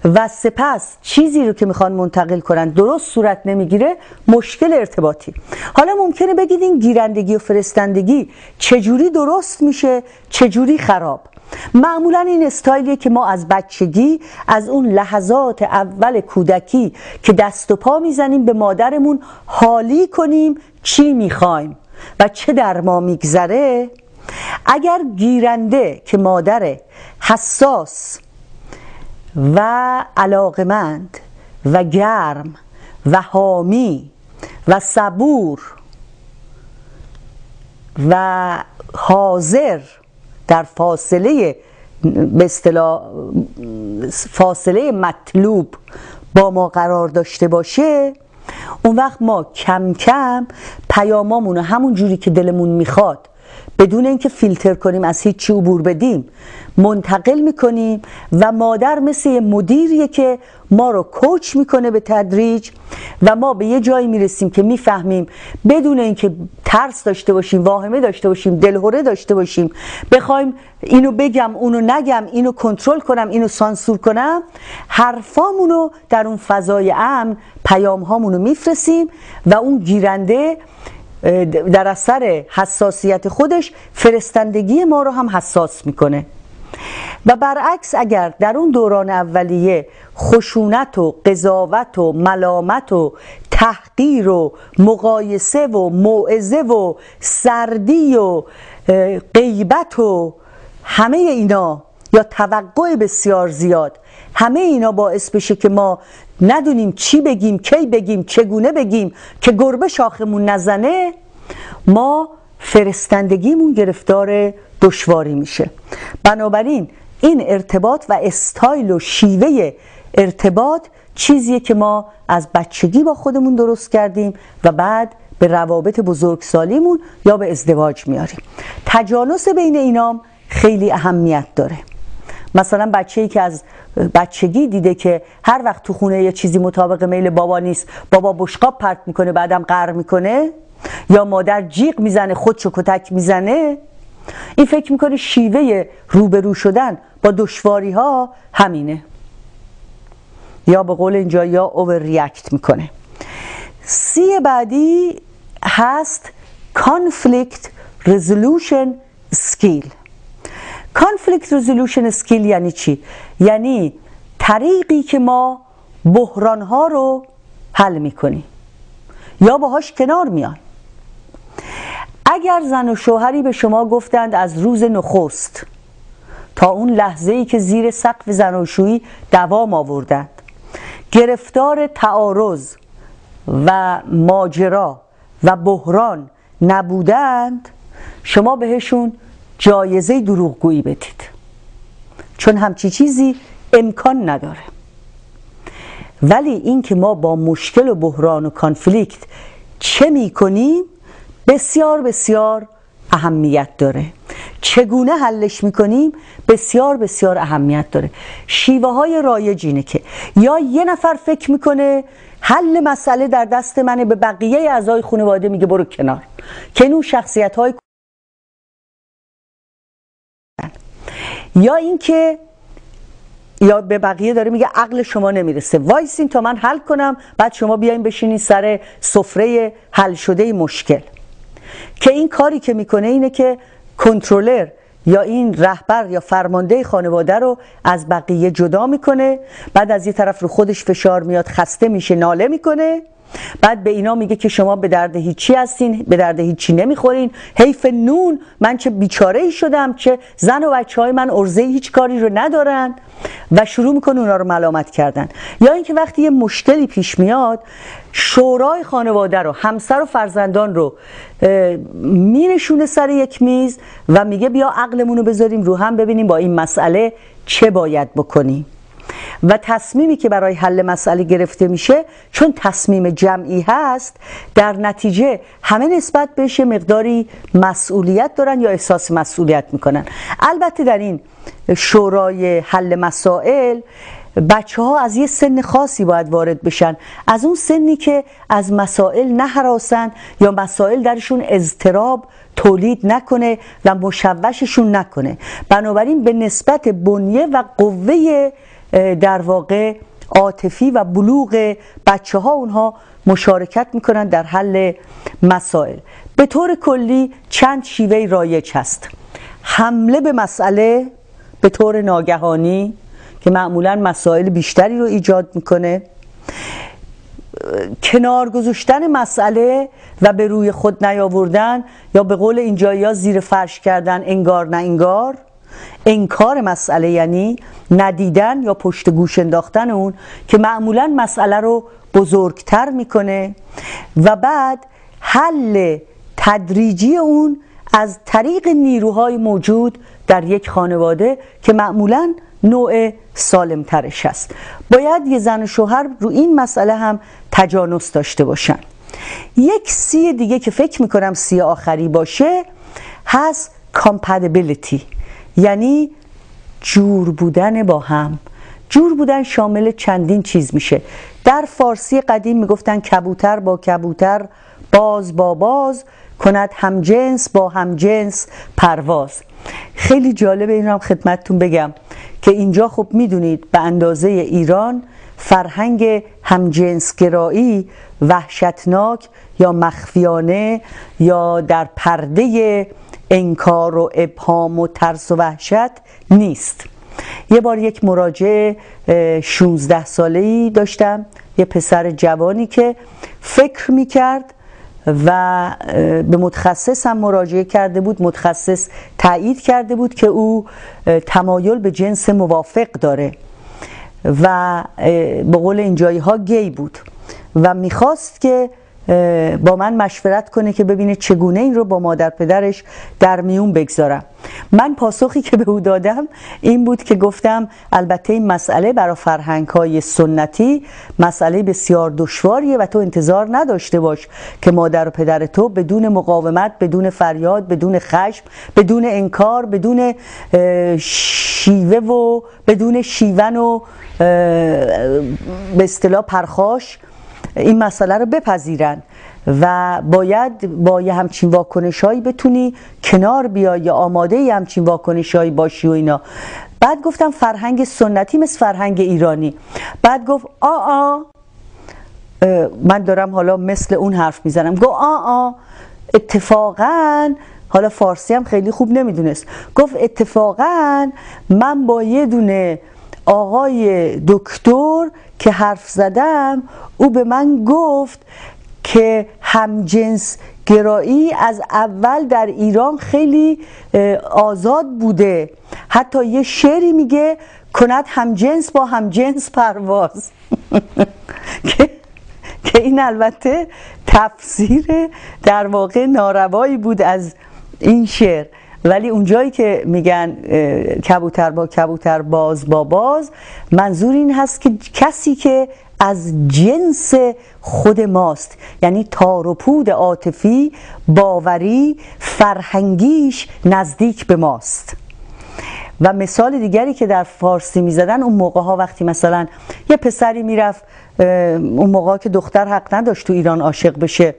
و سپس چیزی رو که می‌خوان منتقل کنن درست صورت نمی‌گیره مشکل ارتباطی. حالا ممکنه بگید این گیرندگی و فرستندگی چجوری درست میشه چجوری خراب؟ معمولا این استایلیه که ما از بچگی از اون لحظات اول کودکی که دست و پا می‌زنیم به مادرمون حالی کنیم چی می‌خوایم و چه در ما میگذره. اگر گیرنده که مادر حساس و علاقمند و گرم و حامی و صبور و حاضر در فاصله به فاصله مطلوب با ما قرار داشته باشه اون وقت ما کم کم پیامامون همون جوری که دلمون می‌خواد بدون اینکه فیلتر کنیم از هیچی عبور بدیم منتقل می‌کنیم و مادر مثل یه مدیریه که ما رو کوچ می‌کنه به تدریج و ما به یه جایی می‌رسیم که می‌فهمیم بدون اینکه ترس داشته باشیم واهمه داشته باشیم دلهوره داشته باشیم بخوایم اینو بگم اونو نگم اینو کنترل کنم اینو سانسور کنم حرفامونو در اون فضای امن پیام هامونو میفرسیم و اون گیرنده در اثر حساسیت خودش فرستندگی ما رو هم حساس می‌کنه. و برعکس اگر در اون دوران اولیه خشونت و قضاوت و ملامت و تحقیر و مقایسه و موعظه و سردی و غیبت و همه اینا یا توقع بسیار زیاد همه اینا باعث بشه که ما ندونیم چی بگیم کی بگیم چگونه بگیم که گربه شاخمون نزنه ما فرستندگیمون گرفتار دشواری میشه. بنابراین این ارتباط و استایل و شیوه ارتباط چیزیه که ما از بچگی با خودمون درست کردیم و بعد به روابط بزرگسالیمون یا به ازدواج میاریم. تجانس بین اینام خیلی اهمیت داره. مثلا بچه ای که از بچگی دیده که هر وقت تو خونه یه چیزی مطابق میل بابا نیست بابا بشقاب پرت می‌کنه بعدم قر می‌کنه یا مادر جیغ می‌زنه خود کتک می‌زنه این فکر می‌کنه شیوه روبرو شدن با دشواری ها همینه. یا به قول اینجا یا اوور ریاکت می‌کنه. سی بعدی هست conflict resolution skill. Conflict resolution skill یعنی چی؟ یعنی طریقی که ما بحران ها رو حل می‌کنیم. یا باهاش کنار میان. اگر زن و شوهری به شما گفتند از روز نخست تا اون لحظه ای که زیر سقف زناشویی دوام آوردند. گرفتار تعارض و ماجرا و بحران نبودند شما بهشون جایزه دروغگویی بدید. چون همچی چیزی امکان نداره. ولی اینکه ما با مشکل و بحران و کانفلیکت چه می‌کنیم بسیار بسیار اهمیت داره. چگونه حلش می‌کنیم بسیار بسیار اهمیت داره. شیوه های رایج اینه که یا یه نفر فکر می‌کنه حل مسئله در دست منه به بقیه اعضای خانواده میگه برو کنار. که اون شخصیت های یا اینکه یا به بقیه داره میگه عقل شما نمی‌رسه. وایسین تا من حل کنم بعد شما بیاین بشینین سر سفره حل شده مشکل. که این کاری که می‌کنه اینه که کنترلر یا این رهبر یا فرمانده خانواده رو از بقیه جدا می‌کنه بعد از یه طرف رو خودش فشار میاد خسته میشه ناله می‌کنه بعد به اینا میگه که شما به درد هیچی هستین به درد هیچی نمی‌خورین. حیف نون من چه بیچاره ای شدم چه زن و بچه های من ارزه هیچ کاری رو ندارن و شروع می‌کنه اونا رو ملامت کردن. یا اینکه وقتی یه مشکلی پیش میاد شورای خانواده رو همسر و فرزندان رو مینشونه سر یک میز و میگه بیا عقلمون رو بذاریم رو هم ببینیم با این مسئله چه باید بکنیم و تصمیمی که برای حل مسئله گرفته میشه چون تصمیم جمعی هست در نتیجه همه نسبت بهش مقداری مسئولیت دارن یا احساس مسئولیت می‌کنن. البته در این شورای حل مسائل بچه ها از یه سن خاصی باید وارد بشن. از اون سنی که از مسائل نهراسن یا مسائل درشون اضطراب تولید نکنه و مشوششون نکنه. بنابراین به نسبت بنیه و قوه در واقع عاطفی و بلوغ بچه ها اونها مشارکت می‌کنن در حل مسائل. به طور کلی چند شیوه رایج هست. حمله به مسئله به طور ناگهانی که معمولا مسائل بیشتری رو ایجاد می‌کنه. کنار گذاشتن مسئله و به روی خود نیاوردن یا به قول اینجایی ها زیر فرش کردن انگار نه انگار. انکار مسئله یعنی ندیدن یا پشت گوش انداختن اون که معمولا مسئله رو بزرگتر می‌کنه و بعد حل تدریجی اون از طریق نیروهای موجود در یک خانواده که معمولا نوع سالمترش هست باید یه زن و شوهر رو این مسئله هم تجانس داشته باشن. یک سی دیگه که فکر می‌کنم سی آخری باشه هست compatibility. یعنی جور بودن با هم. جور بودن شامل چندین چیز میشه. در فارسی قدیم می‌گفتن کبوتر با کبوتر باز با باز کند هم جنس با هم جنس پرواز. خیلی جالبه این هم خدمتتون بگم که اینجا خب می‌دونید به اندازه ایران فرهنگ همجنسگرایی وحشتناک یا مخفیانه یا در پرده انکار و ابهام و ترس و وحشت نیست. یه بار یک مراجعه 16 ساله ای داشتم یه پسر جوانی که فکر می‌کرد و به متخصص هم مراجعه کرده بود متخصص تایید کرده بود که او تمایل به جنس موافق داره و به قول اینجایی ها گی بود و می‌خواست که با من مشورت کنه که ببینه چگونه این رو با مادر پدرش در میون بگذارم. من پاسخی که به او دادم این بود که گفتم البته این مسئله برای فرهنگ های سنتی مسئله بسیار دشواریه و تو انتظار نداشته باش که مادر و پدر تو بدون مقاومت بدون فریاد بدون خشم بدون انکار بدون شیوه و بدون شیون و به اصطلاح پرخاش این مسئله رو بپذیرن و باید با یه همچین واکنش هایی بتونی کنار بیای یا آماده یه همچین واکنش هایی باشی و اینا. بعد گفتم فرهنگ سنتی مثل فرهنگ ایرانی. بعد گفت آ آ من دارم حالا مثل اون حرف می‌زنم. گفت آ آ اتفاقا حالا فارسی هم خیلی خوب نمی‌دونست. گفت اتفاقا من با یه دونه آقای دکتر که حرف زدم او به من گفت که همجنس گرایی از اول در ایران خیلی آزاد بوده. حتی یه شعری میگه کند همجنس با همجنس پرواز. که این البته تفسیر در واقع ناروایی بود از این شعر. ولی اونجایی که میگن کبوتر با کبوتر باز با باز منظور این هست که کسی که از جنس خود ماست یعنی تار و پود عاطفی باوری فرهنگیش نزدیک به ماست. و مثال دیگری که در فارسی می‌زدن اون موقع ها وقتی مثلا یه پسری می‌رفت اون موقع که دختر حق نداشت تو ایران عاشق بشه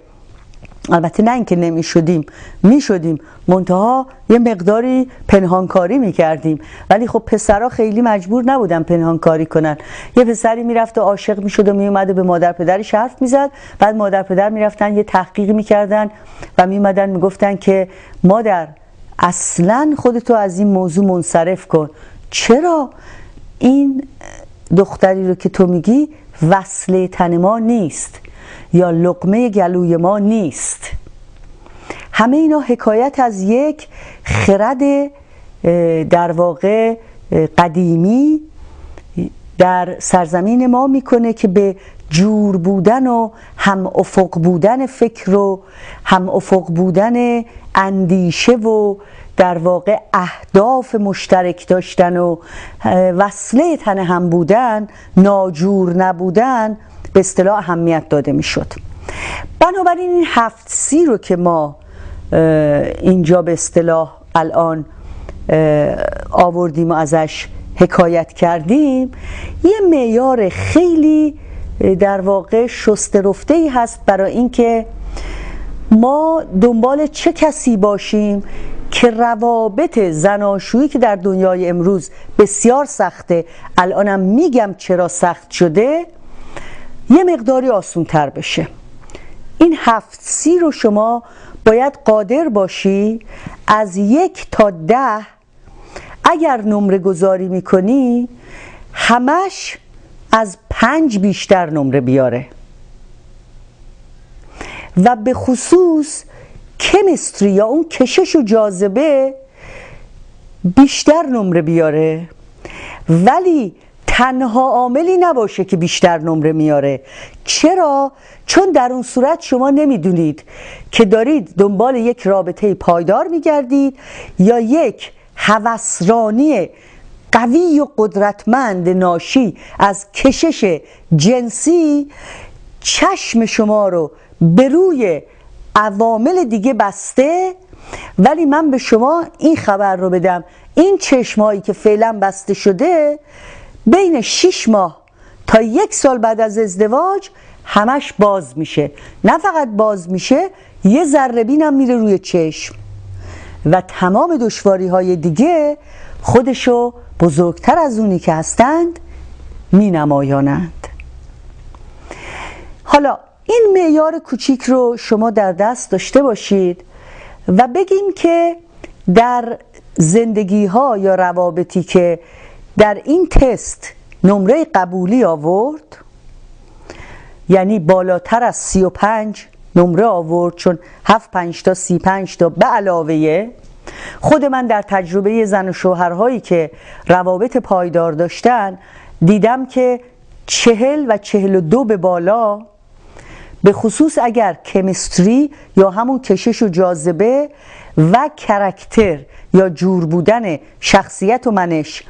البته نه اینکه نمی شدیم می شدیم منتها یه مقداری پنهانکاری می کردیم ولی خب پسرها خیلی مجبور نبودن پنهانکاری کنن. یه پسری می‌رفت و عاشق می شد و می اومده به مادر پدرش حرف می‌زد. بعد مادر پدر می‌رفتن یه تحقیق می‌کردن و می اومدن می‌گفتن که مادر اصلا خودتو از این موضوع منصرف کن. چرا؟ این دختری رو که تو میگی وصله تن ما نیست. یا لقمه گلوی ما نیست. همه اینا حکایت از یک خرد در واقع قدیمی در سرزمین ما می‌کنه که به جور بودن و هم افق بودن فکر و هم افق بودن اندیشه و در واقع اهداف مشترک داشتن و وصله تن هم بودن ناجور نبودن به اصطلاح اهمیت داده می‌شد. بنابراین این هفت سی رو که ما اینجا به اصطلاح الان آوردیم و ازش حکایت کردیم یه معیار خیلی در واقع شسته ای هست برای اینکه ما دنبال چه کسی باشیم که روابط زناشویی که در دنیای امروز بسیار سخته الانم میگم چرا سخت شده یه مقداری آسون تر بشه. این هفت سی رو شما باید قادر باشی از یک تا ده اگر نمره گذاری می‌کنی همش از پنج بیشتر نمره بیاره. و به خصوص کمیستری یا اون کشش و جاذبه بیشتر نمره بیاره. ولی تنها عاملی نباشه که بیشتر نمره میاره. چرا؟ چون در اون صورت شما نمی‌دونید که دارید دنبال یک رابطه پایدار میگردید یا یک هوسرانی قوی و قدرتمند ناشی از کشش جنسی چشم شما رو به روی عوامل دیگه بسته. ولی من به شما این خبر رو بدم. این چشمایی که فعلا بسته شده بین 6 ماه تا یک سال بعد از ازدواج همش باز میشه. نه فقط باز میشه یه ذره بینم میره روی چشم. و تمام دشواری های دیگه خودشو بزرگتر از اونی که هستند می نمایانند حالا این معیار کوچیک رو شما در دست داشته باشید و بگیم که در زندگی ها یا روابطی که در این تست نمره قبولی آورد یعنی بالاتر از سی و پنج نمره آورد چون هفت پنج تا سی پنج تا به علاوه خود من در تجربه زن و شوهرهایی که روابط پایدار داشتن دیدم که چهل و چهل و دو به بالا به خصوص اگر کمیستری یا همون کشش و جاذبه و کرکتر یا جور بودن شخصیت و منش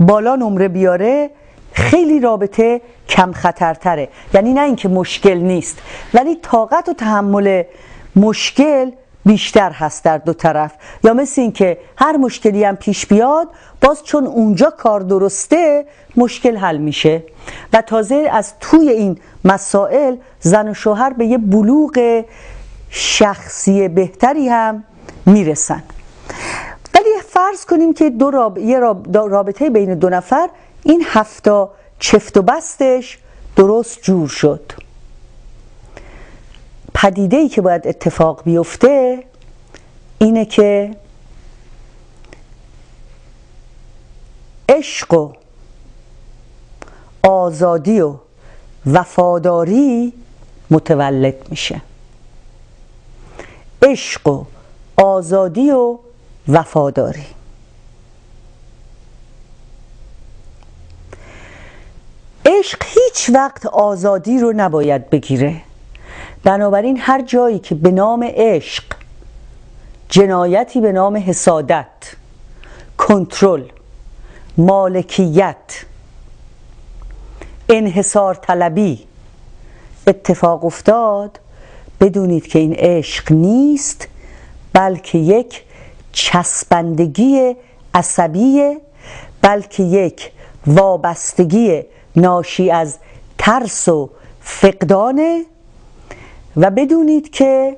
بالا نمره بیاره خیلی رابطه کم خطرتره. یعنی نه اینکه مشکل نیست ولی طاقت و تحمل مشکل بیشتر هست در دو طرف. یا مثل اینکه هر مشکلی هم پیش بیاد باز چون اونجا کار درسته مشکل حل میشه. و تازه از توی این مسائل زن و شوهر به یه بلوغ شخصی بهتری هم می‌رسن. ولی فرض کنیم که دو راب... یه رابطه بین دو نفر این هفتا چفت و بستش درست جور شد. پدیده ای که باید اتفاق بیفته اینه که عشق و آزادی و وفاداری متولد میشه. عشق و آزادی و وفاداری. عشق هیچ وقت آزادی رو نباید بگیره. بنابراین هر جایی که به نام عشق جنایتی به نام حسادت کنترل مالکیت انحصار طلبی اتفاق افتاد بدونید که این عشق نیست بلکه یک چسبندگی عصبی بلکه یک وابستگی ناشی از ترس و فقدانه و بدونید که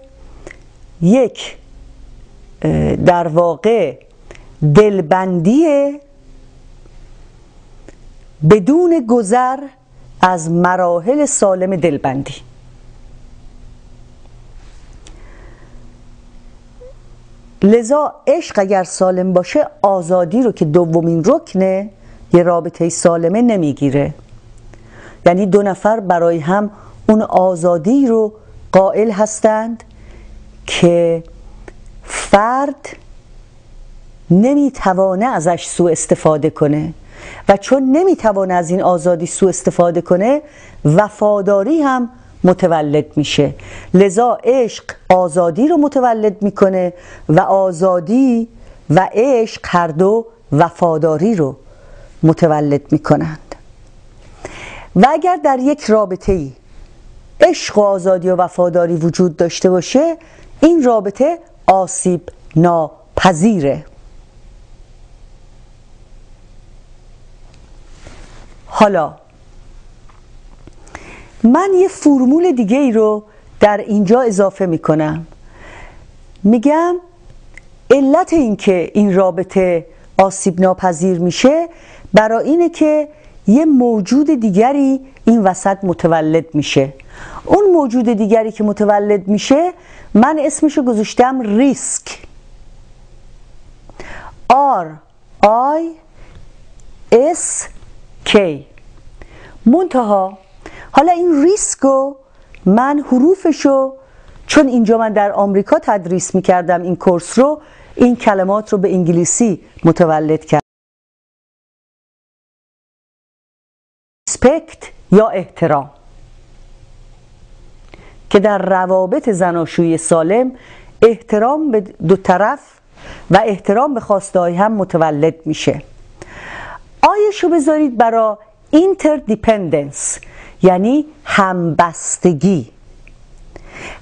یک در واقع دلبندی بدون گذر از مراحل سالم دلبندی. لذا عشق اگر سالم باشه آزادی رو که دومین رکنه یه رابطه سالمه نمی‌گیره. یعنی دو نفر برای هم اون آزادی رو قائل هستند که فرد نمی‌توانه ازش سوء استفاده کنه و چون نمی‌توانه از این آزادی سوء استفاده کنه وفاداری هم متولد میشه. لذا عشق آزادی رو متولد می‌کنه و آزادی و عشق هر دو وفاداری رو متولد می‌کنند. و اگر در یک رابطه ای عشق و آزادی و وفاداری وجود داشته باشه این رابطه آسیب ناپذیره. حالا من یه فرمول دیگه ای رو در اینجا اضافه می‌کنم. میگم علت اینکه این رابطه آسیب ناپذیر میشه برای اینه که یه موجود دیگری این وسط متولد میشه. اون موجود دیگری که متولد میشه من اسمشو گذاشتم ریسک. R I S K منتها حالا این ریسکو من حروفشو چون اینجا من در آمریکا تدریس می‌کردم این کورس رو این کلمات رو به انگلیسی متولد کرد سپکت یا احترام. که در روابط زناشویی سالم احترام به دو طرف و احترام به خواسته هم متولد میشه. آیشو بذارید برای interdependence یعنی همبستگی.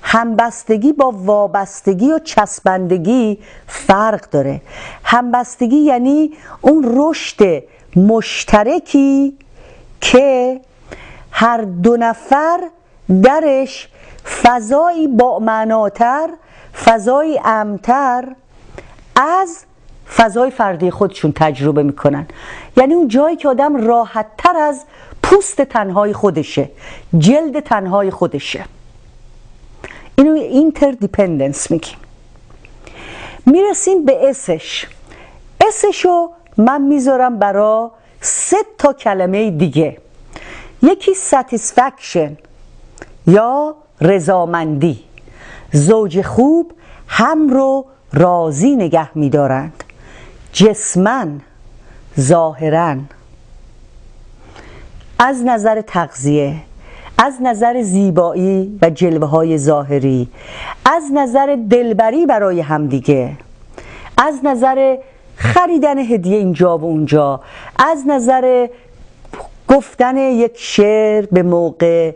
همبستگی با وابستگی و چسبندگی فرق داره. همبستگی یعنی اون رشد مشترکی که هر دو نفر درش فضایی با معناتر فضایی امن‌تر از فضای فردی خودشون تجربه می‌کنن. یعنی اون جایی که آدم راحت تر از پوست تنهای خودشه جلد تنهای خودشه. اینو interdependence میگیم. می‌رسیم به S ش S شو من می‌ذارم برا سه تا کلمه دیگه. یکی satisfaction یا رضامندی. زوج خوب هم رو راضی نگه میدارند. جسمن ظاهرا. از نظر تغذیه از نظر زیبایی و جلوه های ظاهری از نظر دلبری برای همدیگه از نظر خریدن هدیه اینجا و اونجا از نظر گفتن یک شعر به موقع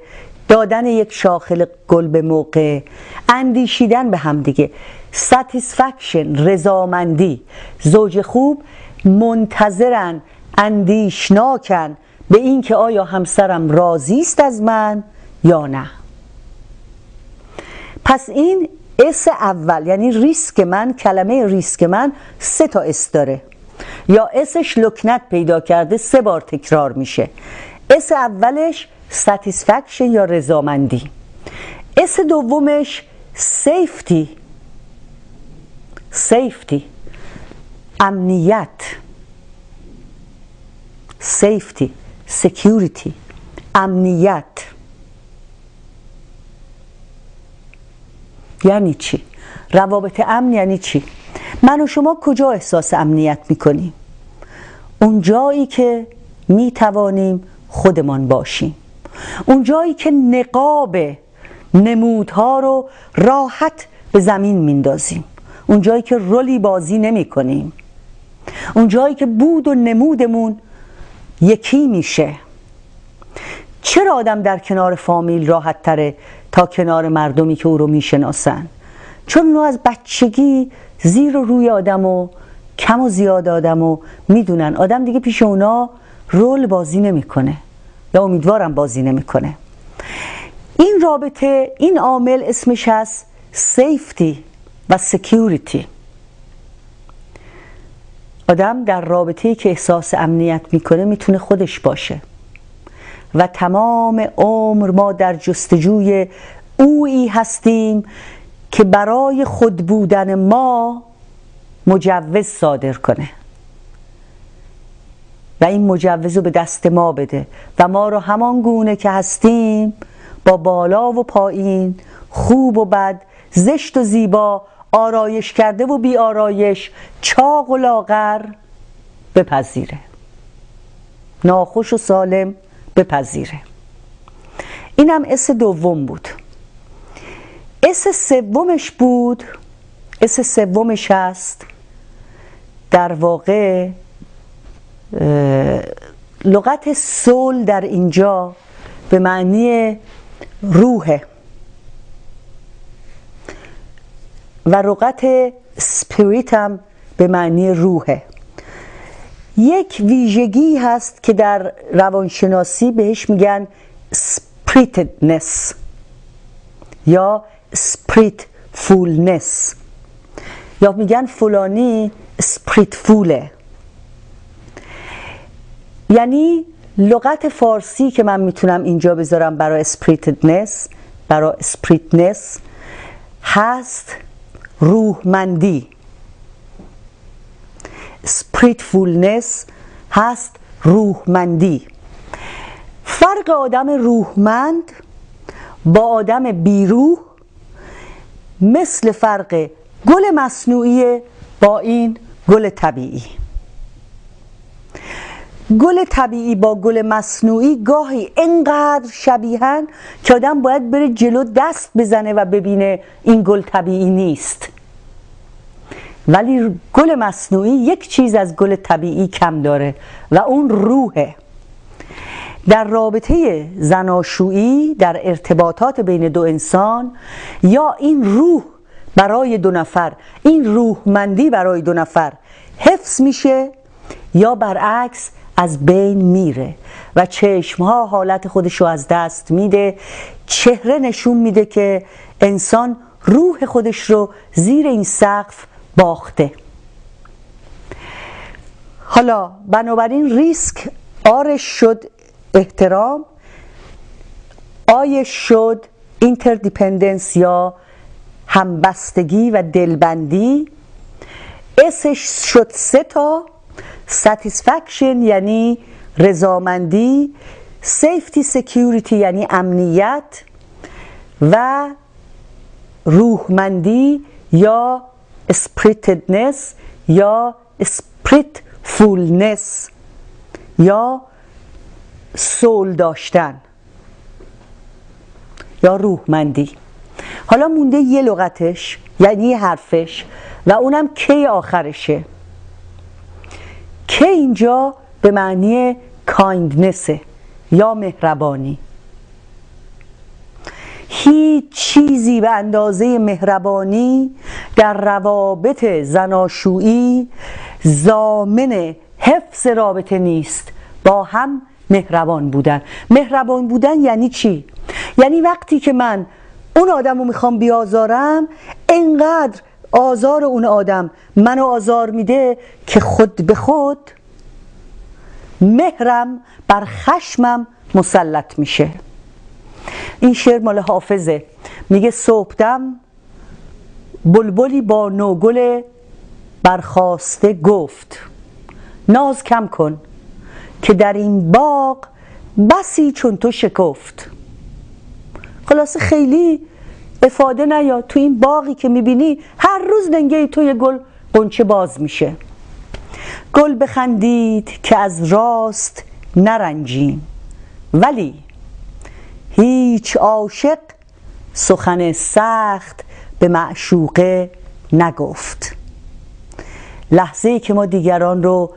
دادن یک شاخه گل به موقع اندیشیدن به همدیگه. satisfaction رضامندی. زوج خوب منتظرن اندیشناکن. به اینکه آیا همسرم راضی است از من یا نه. پس این S اول یعنی ریسک من کلمه ریسک من سه تا S داره. یا S ش لکنت پیدا کرده سه بار تکرار میشه. S اولش satisfaction یا رضامندی. S دومش safety safety امنیت. safety security امنیت یعنی چی؟ روابط امن یعنی چی؟ من و شما کجا احساس امنیت می‌کنیم؟ اون جایی که می‌توانیم خودمان باشیم اون جایی که نقاب نمودها رو راحت به زمین میندازیم اون جایی که رلی بازی نمی کنیم اون جایی که بود و نمودمون یکی میشه. چرا آدم در کنار فامیل راحت تره تا کنار مردمی که او رو می‌شناسن؟ چون اونو از بچگی زیر و روی آدم و کم و زیاد آدم و می‌دونن. آدم دیگه پیش اونا رول بازی نمی‌کنه. یا امیدوارم بازی نمی‌کنه. این رابطه این عامل اسمش هست سیفتی و سکیوریتی آدم در رابطه که احساس امنیت می‌کنه می‌تونه خودش باشه. و تمام عمر ما در جستجوی اویی هستیم که برای خود بودن ما مجوز صادر کنه. و این مجوز رو به دست ما بده و ما رو همان گونه که هستیم با بالا و پایین خوب و بد زشت و زیبا آرایش کرده و بی آرایش چاق و لاغر بپذیره. ناخوش و سالم بپذیره. اینم S دوم بود. S سومش بود S سومش هست در واقع لغت soul در اینجا به معنی روحه و لغت spirit هم به معنی روحه. یک ویژگی هست که در روانشناسی بهش میگن spiritedness یا spiritfulness یا میگن فلانی spiritful ه یعنی لغت فارسی که من می‌تونم اینجا بذارم برای spiritedness برای spiritedness هست روحمندی. فولنس هست روحمندی. فرق آدم روحمند با آدم بیروح مثل فرق گل مصنوعی با این گل طبیعی. گل طبیعی با گل مصنوعی گاهی انقدر شبیهن که آدم باید بره جلو دست بزنه و ببینه این گل طبیعی نیست. ولی گل مصنوعی یک چیز از گل طبیعی کم داره و اون روحه. در رابطه زناشویی در ارتباطات بین دو انسان یا این روح برای دو نفر این روحمندی برای دو نفر حفظ میشه یا برعکس از بین میره و چشمها حالت خودش رو از دست میده. چهره نشون میده که انسان روح خودش رو زیر این سقف باخته. حالا بنابراین ریسک R ش شد احترام I ش شد interdependence یا همبستگی و دلبندی. S ش شد سه تا. Satisfaction یعنی رضامندی safety security یعنی امنیت و روحمندی یا spiritedness یا fulness یا soul داشتن یا روحمندی. حالا مونده یه لغتش یعنی یه حرفش و اونم کی آخرشه. کی اینجا به معنی کایندنسه یا مهربانی. هیچ چیزی به اندازه مهربانی در روابط زناشویی زامن حفظ رابطه نیست. با هم مهربان بودن. مهربان بودن یعنی چی؟ یعنی وقتی که من اون آدم رو می‌خوام بیازارم انقدر آزار اون آدم منو آزار میده که خود به خود مهرم بر خشمم مسلط میشه. این شعر مال حافظه. میگه صبحدم بلبلی با نوگل برخواسته گفت ناز کم کن که در این باغ بسی چون تو شکفت. خلاصه خیلی افاده نیاد تو این باقی که می‌بینی هر روز دنگه تو یه گل قنچه باز میشه. گل بخندید که از راست نرنجیم. ولی هیچ عاشق سخن سخت به معشوقه نگفت. لحظه که ما دیگران رو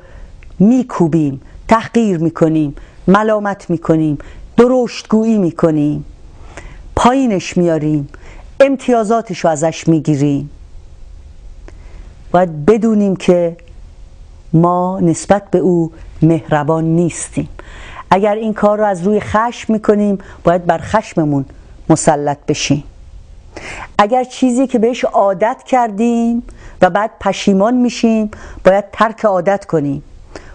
میکوبیم تحقیر می‌کنیم ملامت می‌کنیم درشتگویی می‌کنیم پایینش میاریم امتیازاتش رو ازش می‌گیریم. باید بدونیم که ما نسبت به او مهربان نیستیم. اگر این کار رو از روی خشم می‌کنیم باید بر خشممون مسلط بشیم. اگر چیزی که بهش عادت کردیم و بعد پشیمان میشیم باید ترک عادت کنیم.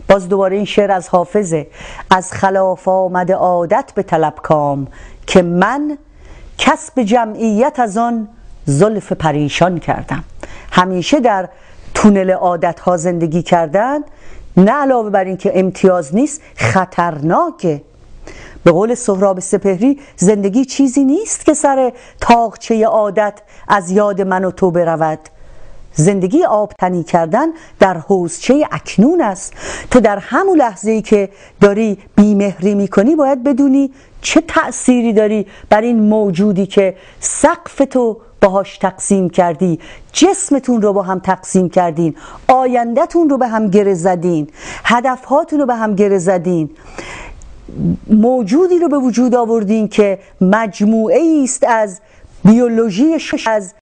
باز دوباره این شعر از حافظه. از خلاف آمد عادت به طلب کام که من کسب جمعیت از آن زلف پریشان کردم. همیشه در تونل عادت ها زندگی کردن نه علاوه بر اینکه امتیاز نیست خطرناکه. به قول سهراب سپهری زندگی چیزی نیست که سر تاغچه عادت از یاد من و تو برود. زندگی آبتنی کردن در حوزچه اکنون است. تو در همون لحظه ای که داری بیمهری می‌کنی باید بدونی چه تأثیری داری بر این موجودی که سقف تو باهاش تقسیم کردی. جسمتون رو با هم تقسیم کردین. آیندهتون رو به هم گره زدین. هدفهاتون رو به هم گره زدین. موجودی رو به وجود آوردین که مجموعه است از بیولوژی از